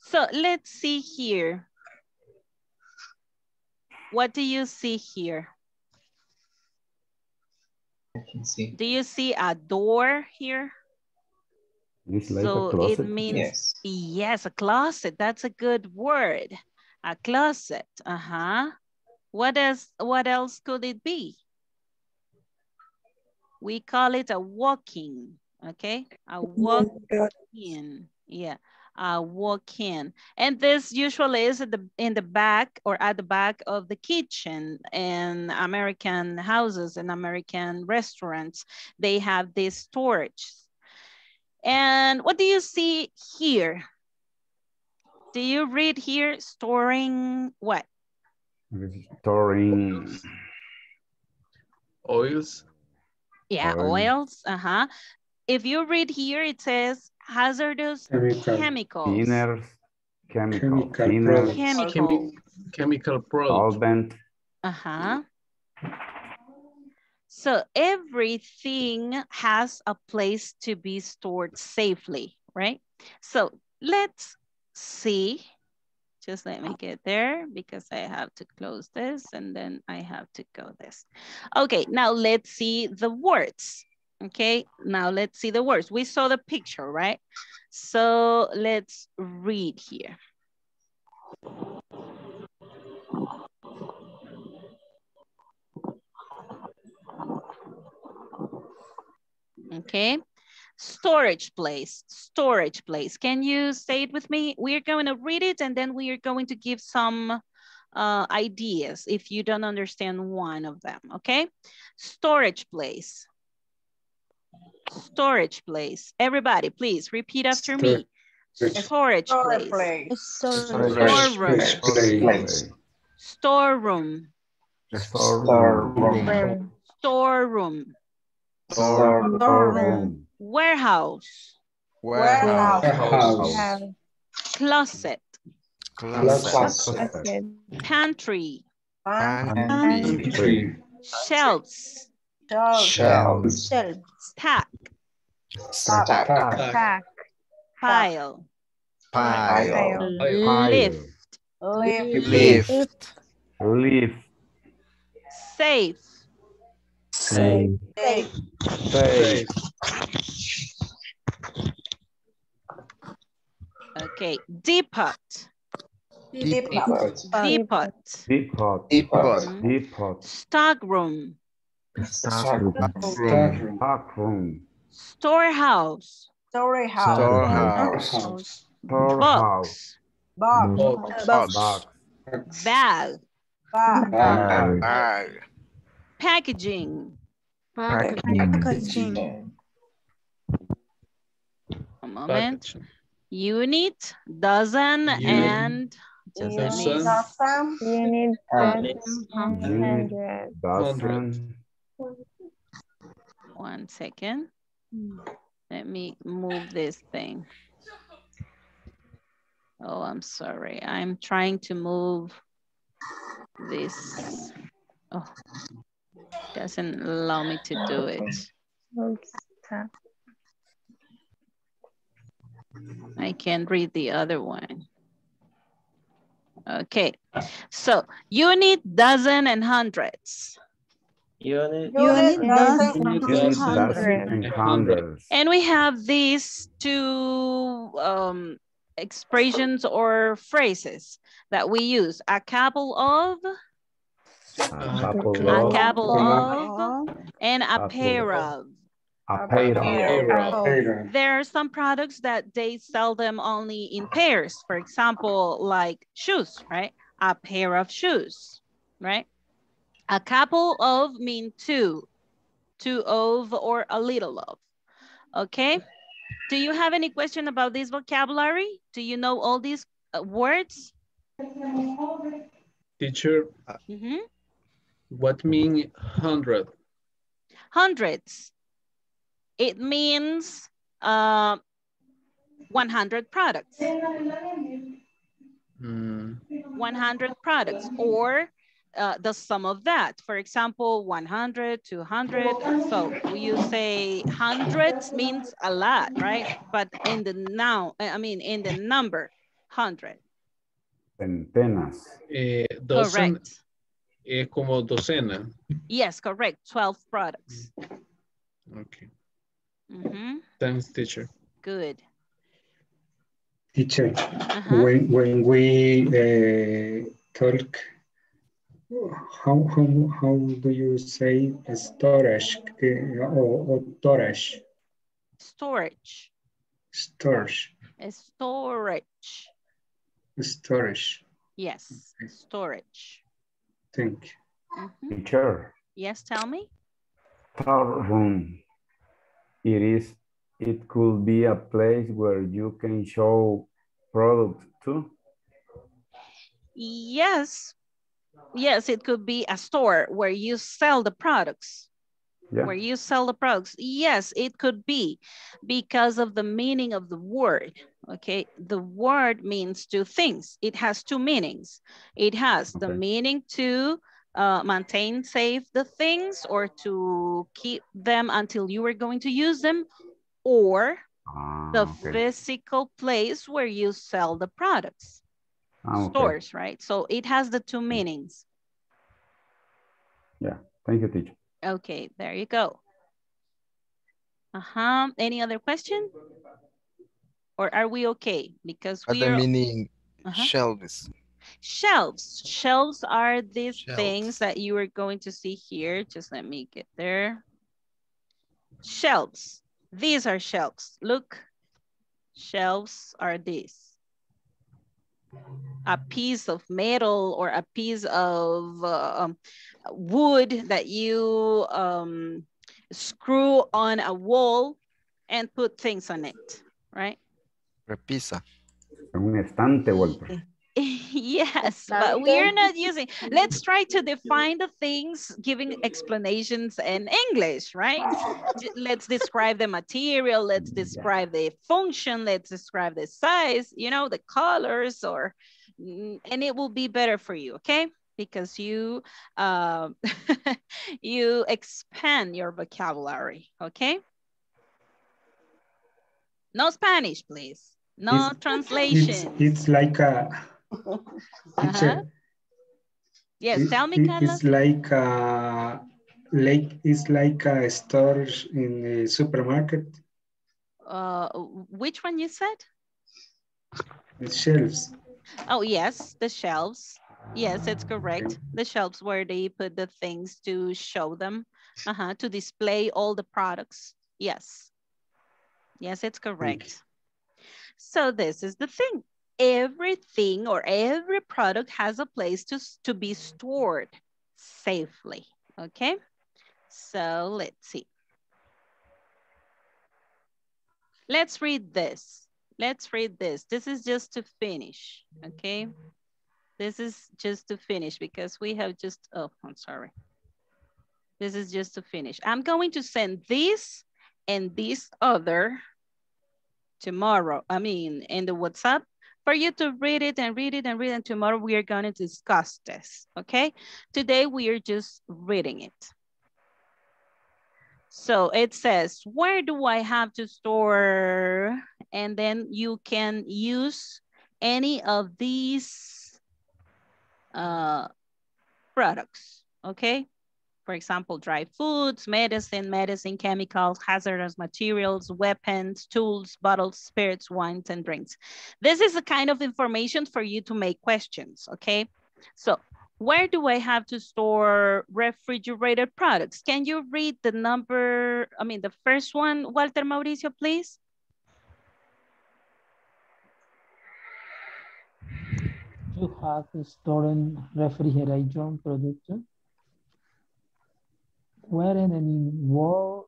S1: So let's see here. What do you see here?
S8: I can see.
S1: Do you see a door here?
S10: It's like a
S1: so it means,
S8: Yes.
S1: yes, a closet. That's a good word. A closet. Uh-huh. What else, what else could it be? We call it a walk-in, okay? A walk-in, yeah, a walk-in. And this usually is at the, in the back or at the back of the kitchen in American houses and American restaurants. They have this storage. And what do you see here? Do you read here storing what?
S10: Storing
S2: Oils.
S1: Yeah,
S10: Oil.
S1: oils. Uh-huh. If you read here, it says hazardous
S14: Chemical.
S1: chemicals.
S10: thinners, chemical,
S14: Chemical
S10: thinners,
S14: products.
S1: Chemical.
S2: Chemi chemical products.
S10: solvent.
S1: Uh-huh. So everything has a place to be stored safely, right? So let's see. Just let me get there because I have to close this and then I have to go this. Okay, now let's see the words. Okay, now let's see the words. We saw the picture, right? So let's read here. Okay. Storage place, storage place. Can you say it with me? We're going to read it and then we are going to give some uh, ideas if you don't understand one of them, okay? Storage place. Storage place. Everybody, please repeat after me. Storage
S15: Storage
S1: place.
S15: place.
S1: Storeroom.
S8: Place.
S1: Storeroom.
S8: Storeroom.
S1: Storeroom.
S10: Storeroom.
S1: Warehouse.
S11: Warehouse.
S14: Warehouse.
S1: Closet.
S8: Closet.
S1: Pantry.
S8: Pantry.
S1: Shelves.
S8: Shelves.
S1: Stack.
S8: Stack.
S3: Stack. Stack.
S1: Pile.
S8: Pile.
S1: Lift.
S11: Lift.
S10: Lift. Lift.
S1: Safe.
S10: Safe.
S15: Safe.
S10: Safe.
S1: Okay. Depot.
S11: Depot.
S1: Depot.
S10: Depot.
S8: Depot.
S10: Depot. Mm-hmm.
S1: Stock room.
S8: Stockroom.
S10: Stock room.
S1: Storehouse.
S15: Storehouse.
S9: Storehouse.
S10: Storehouse.
S15: Box.
S14: Box.
S10: Box.
S1: Bag.
S15: Bag.
S14: Bag.
S9: Bag.
S1: Packaging.
S11: Packaging.
S8: Packaging.
S1: A moment. Unit, dozen, and just let me
S3: Dozen. Unit,
S1: Hundreds.
S3: hundred.
S1: One second. Let me move this thing. Oh, I'm sorry. I'm trying to move this. Oh, doesn't allow me to do it. I can't read the other one. Okay, so unit, dozen, and hundreds.
S16: Unit.
S11: Unit, dozen,
S10: Unit,
S11: and
S10: dozen,
S11: hundred.
S10: and
S1: we have these two um, expressions or phrases that we use. A couple of,
S10: A couple
S1: a
S10: of.
S1: couple of, and a
S10: Couple
S1: pair
S10: of.
S1: of.
S10: A pair of.
S14: Pair.
S1: There are some products that they sell them only in pairs. For example, like shoes, right? A pair of shoes, right? A couple of mean two, two of or a little of, okay? Do you have any question about this vocabulary? Do you know all these uh, words?
S2: Teacher,
S1: Mhm.
S2: what mean hundred?
S1: Hundreds. It means uh, 100 products.
S2: Mm,
S1: 100 products or uh, the sum of that. For example, 100, 200. So you say hundreds means a lot, right? But in the now, I mean, in the number, 100.
S10: Centenas.
S2: eh, dozen
S1: Correct.
S2: es como docena.
S1: Yes, correct. 12 products.
S2: Okay.
S1: Mm -hmm.
S2: Thanks, teacher.
S1: Good.
S14: Teacher,
S1: Uh-huh.
S14: when, when we uh, talk, how, how, how do you say storage or, or storage?
S1: Storage.
S14: Storage,
S1: Storage.
S14: storage.
S1: Yes, storage.
S14: Thank you.
S1: Mhm.
S10: Teacher.
S1: Yes, tell me.
S10: Storeroom. It is, it could be a place where you can show products too.
S1: Yes. Yes, it could be a store where you sell the products.
S10: Yeah.
S1: Where you sell the products. Yes, it could be because of the meaning of the word. Okay, the word means two things. It has two meanings. It has the meaning to uh, maintain safe the things or to keep them until you are going to use them or
S10: Ah,
S1: the
S10: okay.
S1: physical place where you sell the products
S10: Ah, okay.
S1: stores, right? So it has the two meanings.
S10: Yeah, thank you, teacher.
S1: Okay, there you go. Uh-huh. Any other question? Or are we okay? Because we
S9: Other
S1: are
S9: meaning
S1: Uh-huh.
S9: shelves.
S1: shelves. Shelves are these
S9: Shelves.
S1: things that you are going to see here. Just let me get there. Shelves. These are shelves. Look, shelves are these. A piece of metal or a piece of uh, um, wood that you um, screw on a wall and put things on it, right?
S9: Repisa.
S10: Un estante, Walter.
S1: yes, but we're not using. Let's try to define the things, giving explanations in English, right? Let's describe the material. Let's describe the function. Let's describe the size. You know, the colors, or and it will be better for you, okay? Because you um, you expand your vocabulary, okay? No Spanish, please. No
S14: It's-
S1: translation.
S14: It's, it's like a, teacher,
S1: Yes,
S14: it-
S1: tell me,
S14: it-
S1: Carla.
S14: It's like a, like, it's like a store in a supermarket,
S1: Uh, which one you said?
S14: with shelves.
S1: Oh, yes, the shelves. Yes, it's correct. The shelves where they put the things to show them, uh-huh, to display all the products. Yes. Yes, it's correct. So this is the thing. Everything or every product has a place to, to be stored safely, okay? So let's see. Let's read this. Let's read this. This is just to finish, okay? This is just to finish because we have just, oh, I'm sorry. This is just to finish. I'm going to send this and this other tomorrow. I mean, in the WhatsApp for you to read it and read it and read it. And tomorrow we are going to discuss this, okay? Today we are just reading it. So it says, where do I have to store? And then you can use any of these uh, products, okay? For example, dry foods, medicine, medicine, chemicals, hazardous materials, weapons, tools, bottles, spirits, wines, and drinks. This is the kind of information for you to make questions, okay? So where do I have to store refrigerated products? Can you read the number, I mean, the first one, Walter Mauricio, please?
S4: You have stored refrigeration products wherein any word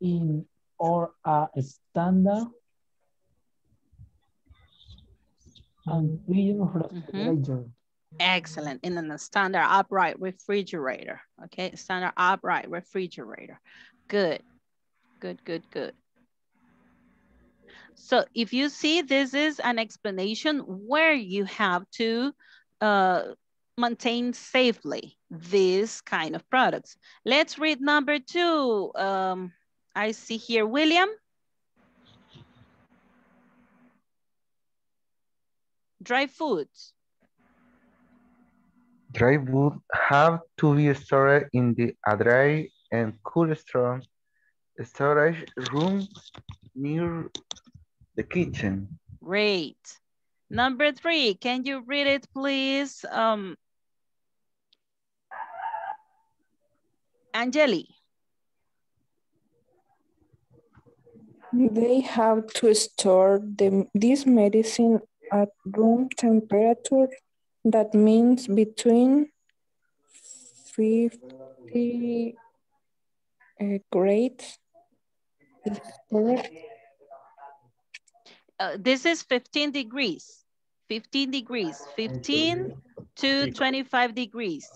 S4: in or a standard and real refrigerator.
S1: Excellent. In a standard upright refrigerator. Okay, standard upright refrigerator. Good, good, good, good. So if you see, this is an explanation where you have to uh, maintain safely this kind of products. Let's read number two. Um, I see here, William. Dry foods.
S8: Dry food have to be stored in the a dry and cool strong storage room near the kitchen.
S1: Great. Number three, can you read it, please? Um, Angeli.
S17: They have to store the, this medicine at room temperature. That means between 50 uh, grades.
S1: Uh, this is 15 degrees. 15 degrees. 15 to 25 degrees.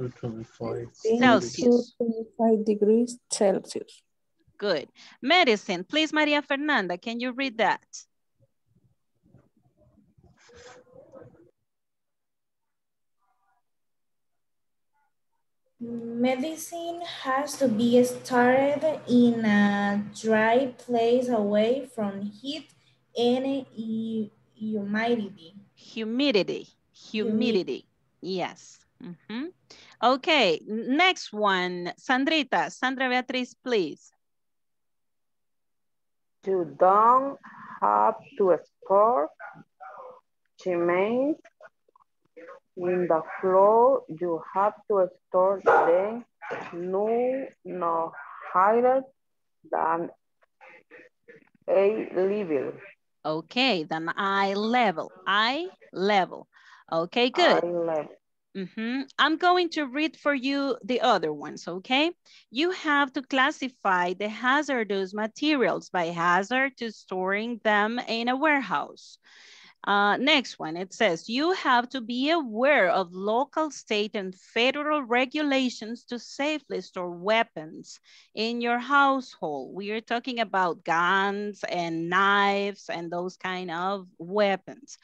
S2: To 25.
S1: Celsius.
S17: 25 degrees Celsius.
S1: Good. Medicine. Please, Maria Fernanda, can you read that?
S11: Medicine has to be started in a dry place away from heat and hu- humidity.
S1: Humidity. Humidity. Yes. Mhm. Okay, next one. Sandrita. Sandra Beatriz, please.
S6: You don't have to store cement in the floor. You have to store them no, no higher than a level.
S1: Okay, then eye level. Eye level. Okay, good.
S6: Eye level.
S1: Mhm. I'm going to read for you the other ones, okay? You have to classify the hazardous materials by hazard to storing them in a warehouse. Uh, next one, it says you have to be aware of local, state, and federal regulations to safely store weapons in your household. We are talking about guns and knives and those kind of weapons.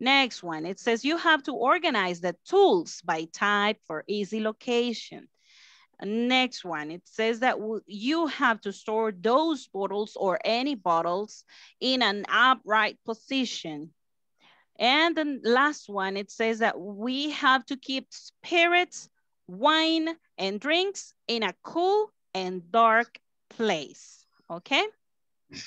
S1: Next one, it says you have to organize the tools by type for easy location. Next one, it says that you have to store those bottles or any bottles in an upright position. And the last one, it says that we have to keep spirits, wine, and drinks in a cool and dark place, okay?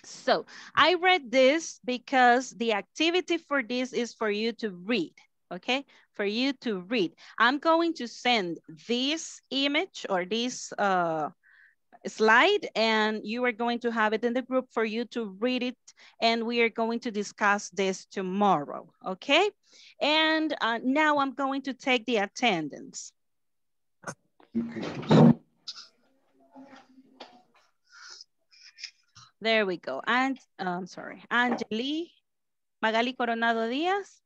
S1: So I read this because the activity for this is for you to read, okay? For you to read. I'm going to send this image or this uh, slide and you are going to have it in the group for you to read it and we are going to discuss this tomorrow, okay? And uh, now I'm going to take the attendance. There we go. And, I'm sorry, Angeli, Magali Coronado Díaz.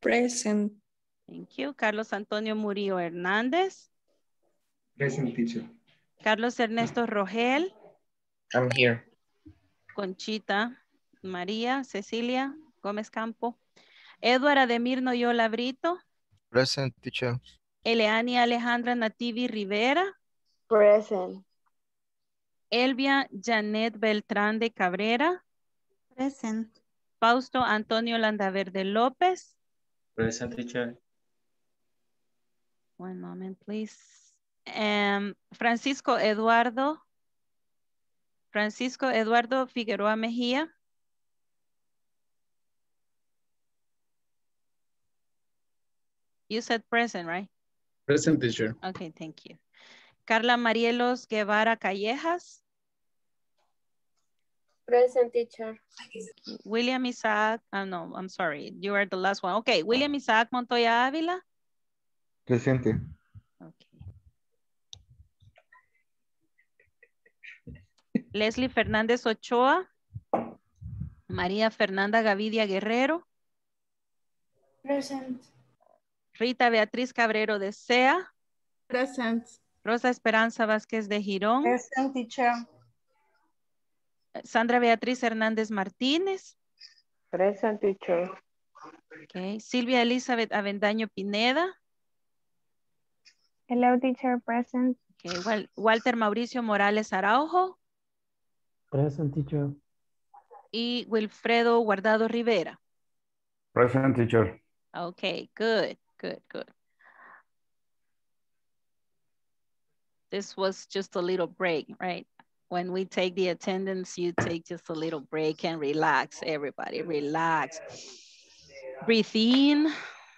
S17: Present.
S1: Thank you. Carlos Antonio Murillo Hernández.
S14: Present teacher.
S1: Carlos Ernesto Rogel.
S18: I'm here.
S1: Conchita, María, Cecilia, Gómez Campo. Edward Ademir Noyola Brito.
S9: Present teacher.
S1: Eleani Alejandra Nativi Rivera.
S7: Present.
S1: Elvia Janet Beltrán de Cabrera.
S12: Present.
S1: Fausto Antonio Landaverde López.
S16: Present teacher.
S1: One moment, please. Em, Francisco Eduardo. Francisco Eduardo Figueroa Mejía. You said present, right?
S2: Present teacher.
S1: Okay, thank you. Carla Marielos Guevara Callejas.
S13: Present teacher.
S1: William Isaac, oh no, I'm sorry, you are the last one. Okay, William Isaac Montoya Ávila.
S8: Presente.
S1: Leslie Fernández Ochoa. María Fernanda Gavidia Guerrero.
S11: Present.
S1: Rita Beatriz Cabrero de Sea.
S15: Present.
S1: Rosa Esperanza Vázquez de Girón.
S15: Present teacher.
S1: Sandra Beatriz Hernández Martínez.
S6: Present teacher.
S1: Okay. Silvia Elizabeth Avendaño Pineda.
S3: Hello, teacher, present.
S1: Okay. Wal- Walter Mauricio Morales Araujo.
S4: Present teacher.
S1: Y Wilfredo Guardado Rivera.
S10: Present teacher.
S1: Okay, good, good, good. This was just a little break, right? When we take the attendance, you take just a little break and relax, everybody, relax. Breathe in,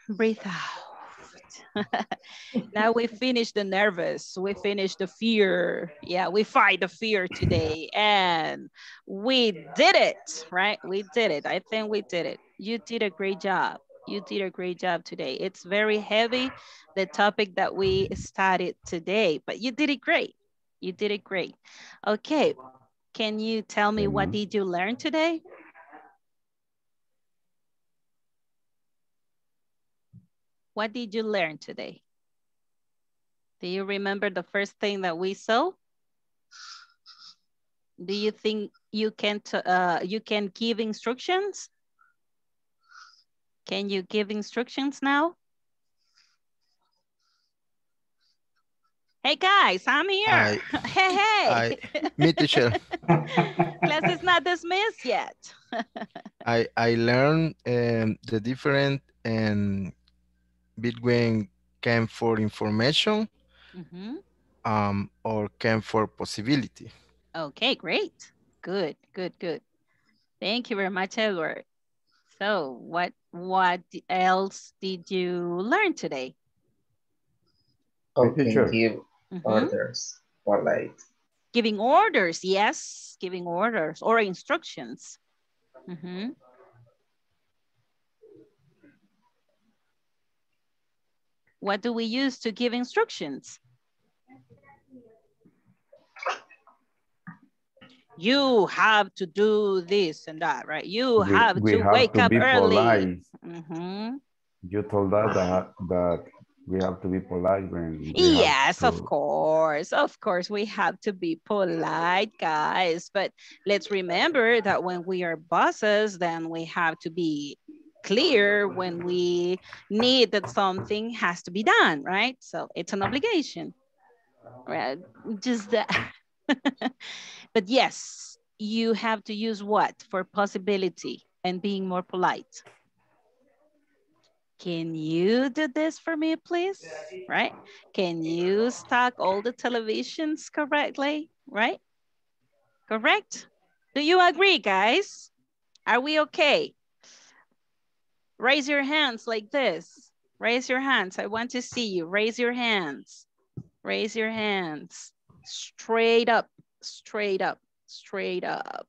S1: breathe out. now we finish the nervous, we finish the fear. Yeah, we fight the fear today and we did it, right? We did it. I think we did it. You did a great job. You did a great job today. It's very heavy, the topic that we studied today, but you did it great. You did it great. Okay, can you tell me what did you learn today? What did you learn today? Do you remember the first thing that we saw? Do you think you can uh, you can give instructions? Can you give instructions now? Hey guys, I'm here.
S9: I-
S1: hey, hey.
S9: I- me teacher.
S1: Class is not dismissed yet.
S9: I I learned um, the different and um, between can for information
S1: Mhm.
S9: um, or can for possibility.
S1: Okay, great. Good, good, good. Thank you very much, Edward. So what what else did you learn today?
S18: Oh,
S10: teacher.
S18: can
S1: Mhm.
S18: orders or like
S1: Giving orders, yes, giving orders or instructions. Mhm. What do we use to give instructions? You have to do this and that, right? You have
S10: we
S1: to
S10: have
S1: wake
S10: to
S1: up early.
S10: polite.
S1: Mhm.
S10: You told us that, that we have to be polite when. we
S1: Yes,
S10: to-
S1: of course. Of course, we have to be polite, guys. But let's remember that when we are bosses, then we have to be clear when we need that something has to be done, right? So it's an obligation, right? Just that. but yes, you have to use what for possibility and being more polite. Can you do this for me, please? Right? Can you stock all the televisions correctly? Right? Correct? Do you agree, guys? Are we okay? Raise your hands like this. Raise your hands. I want to see you. Raise your hands. Raise your hands. Straight up, straight up, straight up.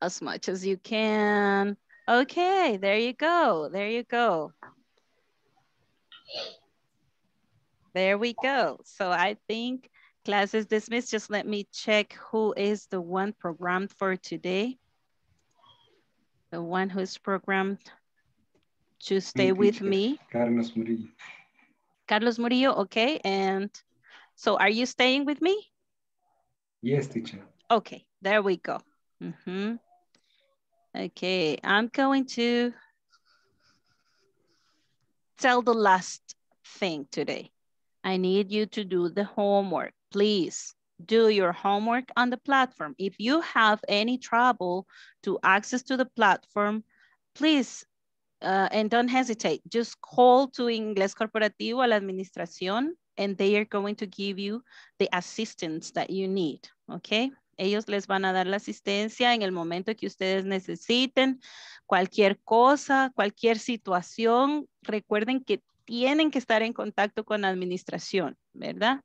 S1: As much as you can. Okay, there you go. There you go. There we go. So I think Class is dismissed. Just let me check who is the one programmed for today. The one who's programmed to stay with me.
S14: Carlos Murillo.
S1: Carlos Murillo, okay. And so are you staying with me?
S14: Yes, teacher.
S1: Okay, there we go. Mhm. Okay, I'm going to tell the last thing today. I need you to do the homework. Please do your homework on the platform. If you have any trouble to access to the platform, please, uh, and don't hesitate, just call to Inglés Corporativo a la administración and they are going to give you the assistance that you need, okay? Ellos les van a dar la asistencia en el momento que ustedes necesiten. Cualquier cosa, cualquier situación, recuerden que tienen que estar en contacto con la administración, ¿verdad?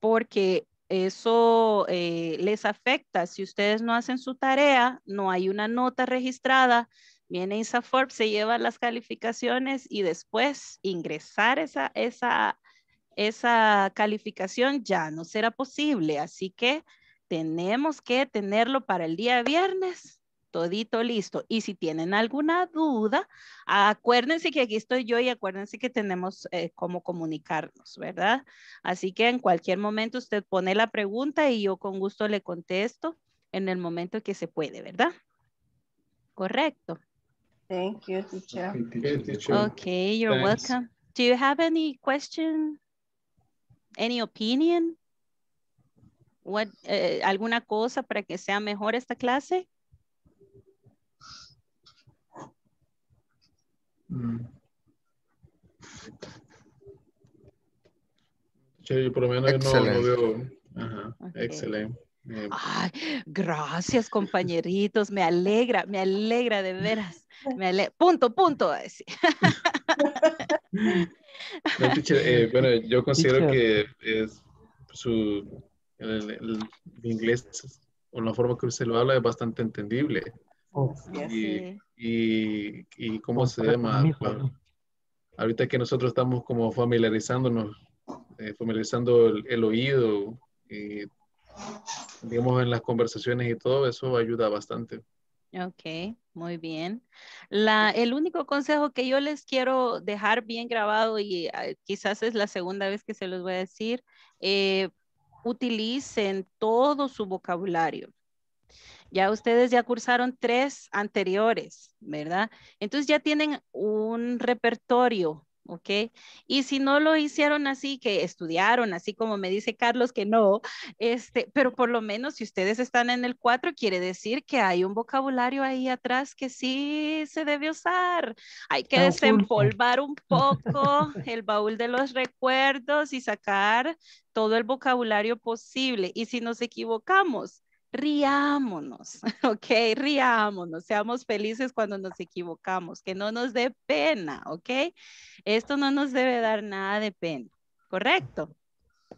S1: Porque eso eh, les afecta. Si ustedes no hacen su tarea, no hay una nota registrada, viene INSAFORP, se lleva las calificaciones y después ingresar esa, esa, esa calificación ya no será posible. Así que tenemos que tenerlo para el día viernes todito listo. Y si tienen alguna duda, acuérdense que aquí estoy yo y acuérdense que tenemos eh, cómo comunicarnos, ¿verdad? Así que en cualquier momento usted pone la pregunta y yo con gusto le contesto en el momento que se puede, ¿verdad? Correcto.
S15: Thank you, teacher.
S2: Okay,
S1: you're
S2: Thanks.
S1: welcome. Do you have any question? Any opinion? What, eh, ¿Alguna cosa para que sea mejor esta clase?
S2: Mm. Sí, yo por lo menos yo no, no veo. Ajá, excelente. Eh,
S1: Ay, gracias compañeritos, me alegra, me alegra de veras. Me ale- Punto, punto.
S2: no, teacher, eh, bueno, yo considero
S4: Teacher.
S2: que es su el, el inglés o la forma que usted lo habla es bastante entendible.
S4: Oh,
S2: Y, y, y cómo se
S4: Compara
S2: llama, ahorita que nosotros estamos como familiarizándonos, eh, familiarizando el, el oído y digamos en las conversaciones y todo eso ayuda bastante.
S1: Ok, muy bien. La, el único consejo que yo les quiero dejar bien grabado y eh, quizás es la segunda vez que se los voy a decir, eh, utilicen todo su vocabulario. Ya ustedes ya cursaron tres anteriores, ¿verdad? Entonces ya tienen un repertorio, ¿ok? Y si no lo hicieron así, que estudiaron, así como me dice Carlos que no, este, pero por lo menos si ustedes están en el 4, quiere decir que hay un vocabulario ahí atrás que sí se debe usar. Hay que desempolvar un poco el baúl de los recuerdos y sacar todo el vocabulario posible. Y si nos equivocamos, riámonos, ok, riámonos, seamos felices cuando nos equivocamos, que no nos dé pena, ok. Esto no nos debe dar nada de pena, ¿correcto?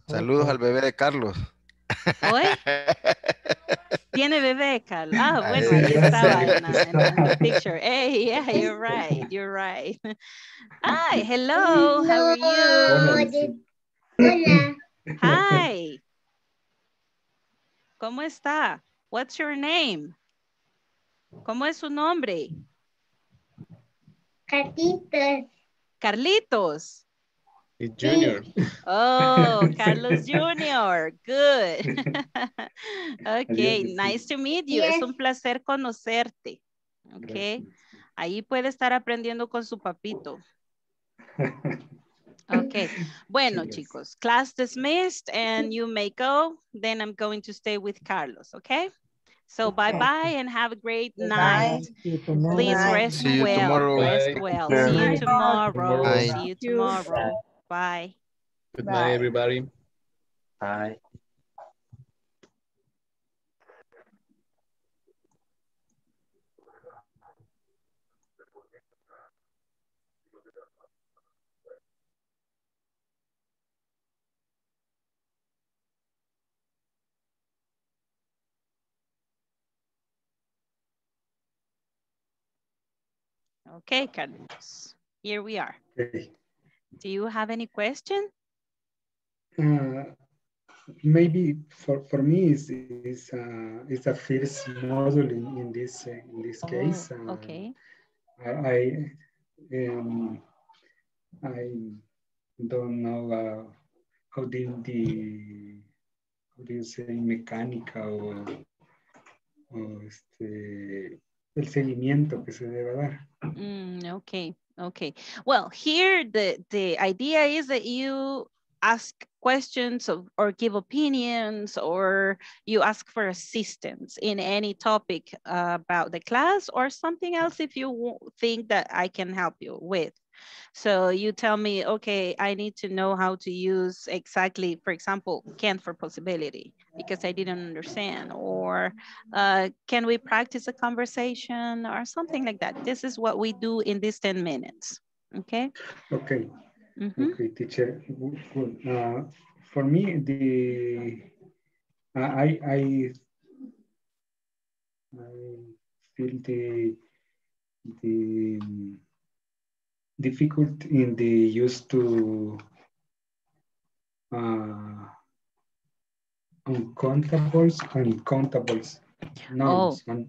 S9: Saludos al bebé de Carlos.
S1: ¿Hoy? Tiene bebé, Carl. Ah, bueno,
S9: Ahí
S1: estaba en la, en en la picture. Hey, yeah, you're right, you're right. Hi, hello, how are you?
S7: Hola.
S1: Hi. ¿Cómo está? What's your name? ¿Cómo es su nombre? Carlitos.
S2: Y Junior,
S1: Oh, Carlos Jr. Good. okay, nice to meet you. Es un placer conocerte. Okay. Ahí puede estar aprendiendo con su papito. Okay. Bueno,
S14: Yes.
S1: chicos, class dismissed and you may go. Then I'm going to stay with Carlos, okay? So bye-bye and have a great night.
S4: See.
S1: Please
S15: Bye.
S1: rest
S9: See you
S1: well.
S9: tomorrow.
S1: Rest
S2: Bye.
S1: well.
S8: Bye.
S1: See you tomorrow.
S9: Bye.
S1: See you
S15: you.
S1: tomorrow. Bye.
S2: good
S15: Bye.
S2: night everybody.
S18: Bye.
S1: Okay, Carlos. Here we are.
S14: Okay.
S1: Do you have any question?
S14: Uh, maybe for, for me is is uh, is a first module in, in this uh, in this case.
S1: Oh, okay.
S14: I I, um, I don't know uh, how did the how do you say mecánica o, o este el seguimiento que se debe dar.
S1: Mm, okay, okay. Well, here the the idea is that you ask questions of, or give opinions or you ask for assistance in any topic uh, about the class or something else if you think that I can help you with. So you tell me, okay, I need to know how to use exactly, for example, can for possibility because I didn't understand or uh, can we practice a conversation or something like that. This is what we do in these 10 minutes, okay?
S14: Okay.
S1: Mm -hmm.
S14: Okay, teacher. Good. Uh, for me, the I I I feel the the difficult in the use to uh, uncountables and countables nouns.
S1: Oh.
S14: And,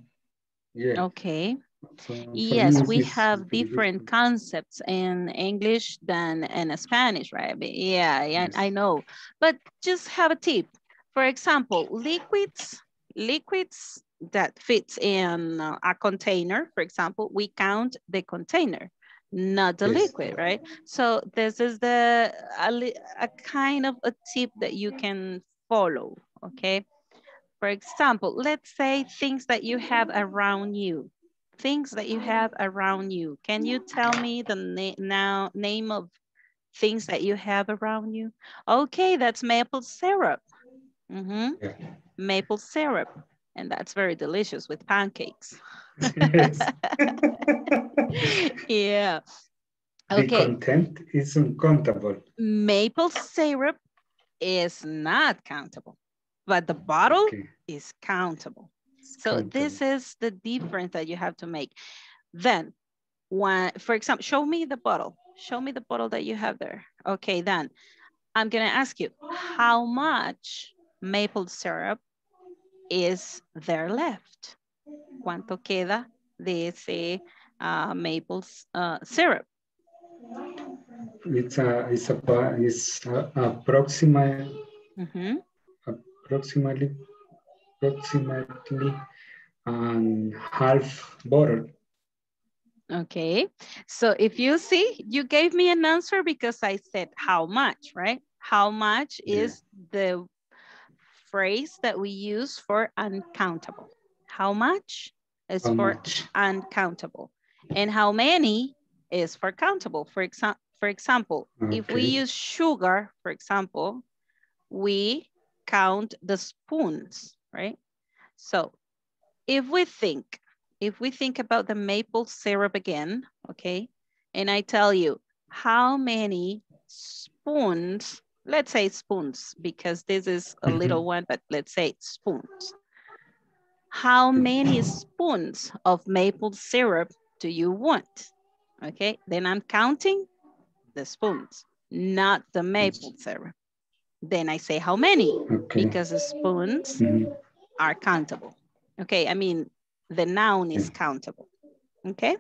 S14: yeah.
S1: Okay.
S14: So
S1: Yes, we have different concepts in English than in Spanish, right? But Yeah, yeah, I know. But just have a tip. For example, liquids, liquids that fits in a container, for example, we count the container, not the
S19: Yes.
S1: liquid, right? So this is the a, a kind of a tip that you can follow, okay? For example, let's say things that you have around you things that you have around you. Can you tell me the na now name of things that you have around you? Okay, that's maple syrup. Mhm. Maple syrup. And that's very delicious with pancakes. yeah.
S14: The
S1: Okay.
S14: content is uncountable.
S1: Maple syrup is not countable, but the bottle is countable. So this is the difference that you have to make. Then, one, for example, show me the bottle. Show me the bottle that you have there. Okay, then I'm gonna ask you, how much maple syrup is there left? ¿Cuánto queda de ese uh, maple uh, syrup?
S14: It's a it's a it's a, approximate
S1: Mhm.
S14: approximately approximately and half bottle.
S1: Okay, so if you see, you gave me an answer because I said how much, right? How much is the phrase that we use for uncountable? How much is
S14: How
S1: for
S14: much?
S1: uncountable? And how many is for countable? For, exa for example, if we use sugar, for example, we count the spoons, right? So if we think, if we think about the maple syrup again, okay, and I tell you how many spoons, let's say spoons, because this is a little one, but let's say spoons. How many spoons of maple syrup do you want? Okay, then I'm counting the spoons, not the maple syrup. Then I say how many,
S14: Okay.
S1: because the spoons
S14: Mhm.
S1: are countable. Okay, I mean, the noun is countable. Okay?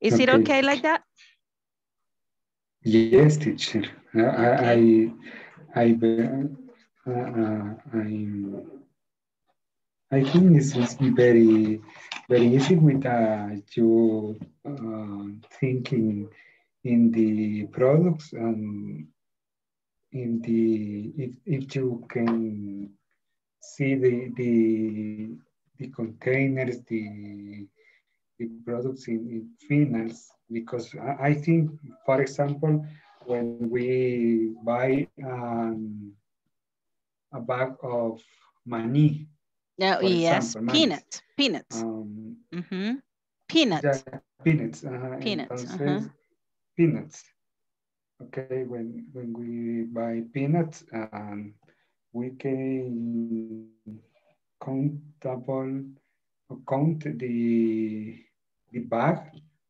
S1: Is it
S14: Okay.
S1: okay like that?
S14: Yes, teacher. I I I uh, uh, I I think this is very very easy with uh, you uh, thinking in the products and in the if, if you can see the the the containers the the products in, in finance because I, think for example when we buy um, a bag of money
S1: No, yes,
S14: example,
S1: peanuts.
S14: um,
S1: Mhm. Peanuts.
S14: yeah, peanuts ajá,
S1: Peanuts,
S14: entonces
S1: ajá.
S14: peanuts okay when when we buy peanuts um, we can count countable count the the bag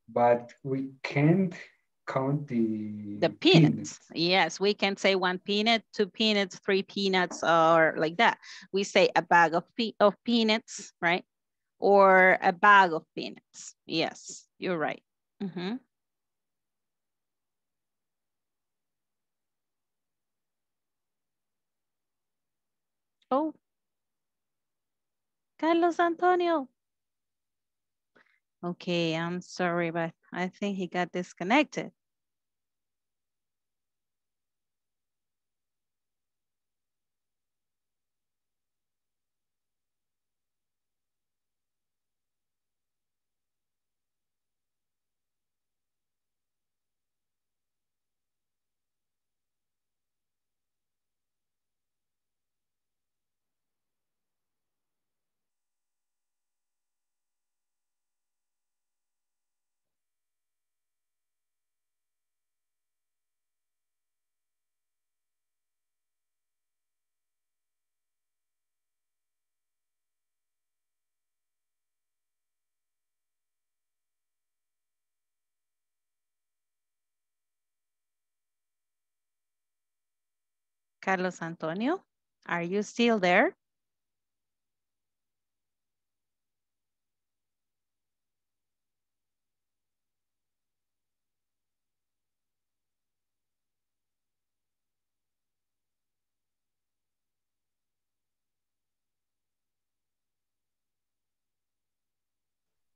S14: but we can't count the,
S1: the peanuts. Yes, we can say one peanut, two peanuts, three peanuts, or like that. We say a bag of, pe of peanuts, right? Or a bag of peanuts. Yes, you're right. Mm -hmm. Oh. Carlos Antonio. Okay, I'm sorry, but I think he got disconnected. Carlos Antonio, are you still there?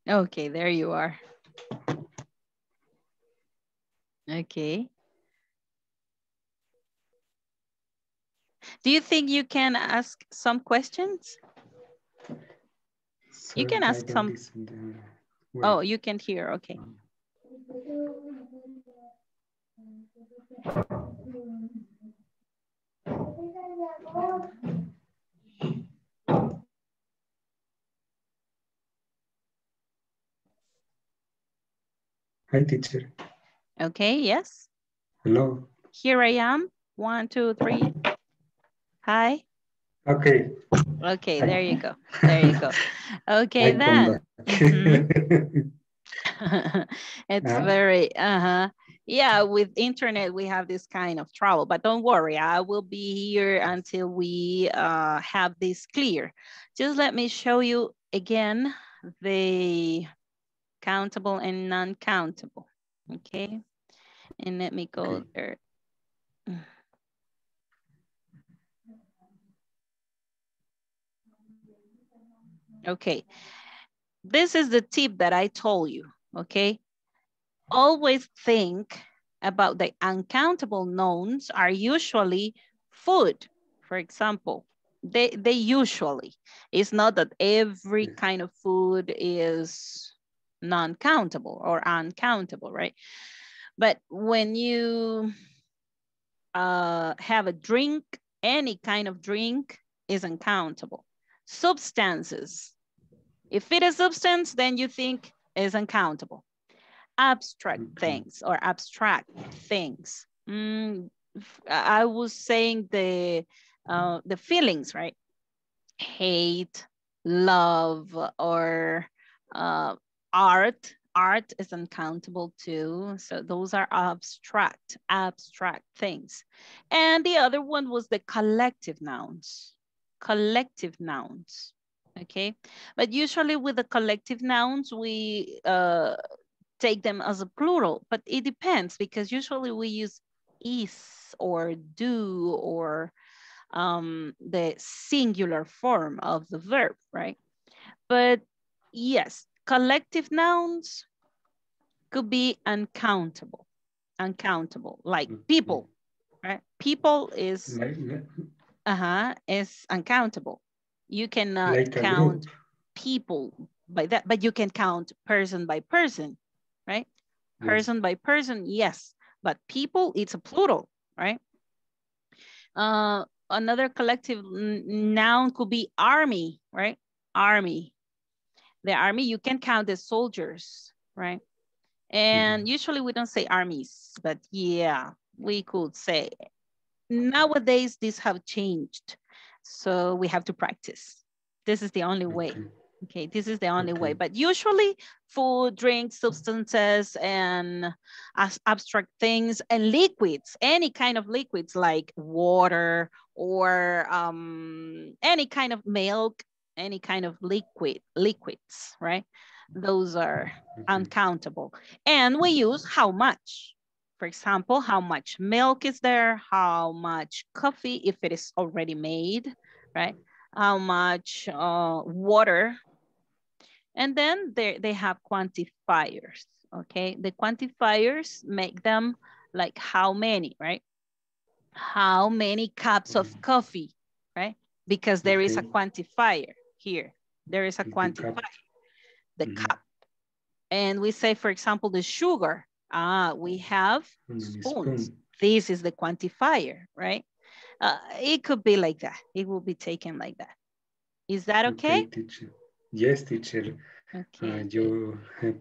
S1: Okay, there you are. Okay. Do you think you can ask some questions? you can ask some. Oh, you can hear, okay.
S14: Hi, teacher.
S1: Okay, yes.
S14: Hello.
S1: Here I am. One, two, three. Hi.
S14: Okay.
S1: Okay, there you go. There you go. Okay, then. Mm -hmm. it's
S14: Yeah.
S1: very, uh-huh. Yeah, with internet, we have this kind of trouble, but don't worry, I will be here until we uh, have this clear. Just let me show you again the countable and non-countable, okay? And let me go there. Okay, this is the tip that I told you, okay? Always think about the uncountable nouns are usually food, for example. They, they usually, it's not that every kind of food is non-countable or uncountable, right? But when you uh, have a drink, any kind of drink is uncountable. Substances, if it is substance, then you think is uncountable. Abstract things or abstract things. Mm, I was saying the, uh, the feelings, right? Hate, love, or uh, art. Art is uncountable too. So those are abstract, abstract things. And the other one was the collective nouns. Collective nouns okay? But usually with the collective nouns, we uh, take them as a plural, but it depends because usually we use is or do or um, the singular form of the verb, right? But yes, collective nouns could be uncountable, uncountable, like people, right? People is, uh-huh, is uncountable. You cannot
S14: Like
S1: count people by that, but you can count person by person, right?
S14: Yes.
S1: Person by person, yes. But people, it's a plural, right? Uh, another collective noun could be army, right? Army. The army, you can count the soldiers, right? And usually we don't say armies, but yeah, we could say. Nowadays, these have changed. So we have to practice. This is the only way. Okay, this is the only way, but usually food, drinks, substances, and abstract things and liquids, any kind of liquids like water or um, any kind of milk, any kind of liquid, liquids, right? Those are uncountable. And we use how much. For example, how much milk is there, how much coffee, if it is already made, right? How much uh, water. And then they, they have quantifiers, okay? The quantifiers make them like how many, right? How many cups of mm-hmm. coffee, right? Because there is a
S14: mm-hmm.
S1: quantifier here. There is a
S14: mm-hmm,
S1: quantifier, the cup. And we say, for example, the sugar. Ah, we have spoons.
S14: spoon?
S1: This is the quantifier, right? Uh, it could be like that. It will be taken like that. Is that okay?
S14: teacher. Yes, teacher.
S1: Okay.
S14: Uh, you have,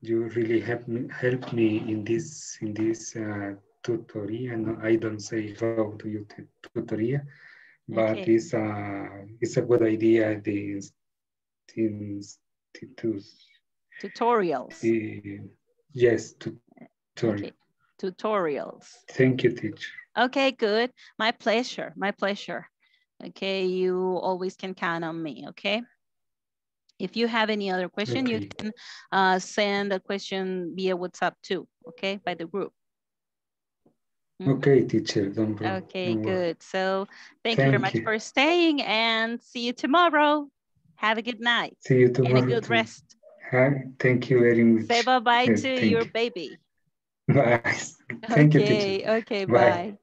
S14: you really help me, help me in this in this uh, tutorial. No, I don't say how to use the tutorial, but
S1: Okay.
S14: it's a it's a good idea. The institutes.
S1: Tutorials.
S14: The, yes, tutorial.
S1: Okay. Tutorials.
S14: Thank you, teacher.
S1: Okay, good. My pleasure. My pleasure. Okay, you always can count on me, okay? If you have any other question, you can uh, send a question via WhatsApp too, okay, by the group. Mhm.
S14: Okay, teacher. Don't,
S1: Okay,
S14: don't
S1: good. So thank you very much
S14: you.
S1: for staying and see you tomorrow. Have a good night
S14: See you tomorrow.
S1: and a good rest.
S14: Thank you very much.
S1: Say bye-bye to
S14: thank
S1: your
S14: you.
S1: baby.
S14: Bye. Thank you, teacher.
S1: Okay, okay,
S14: Bye.
S1: bye.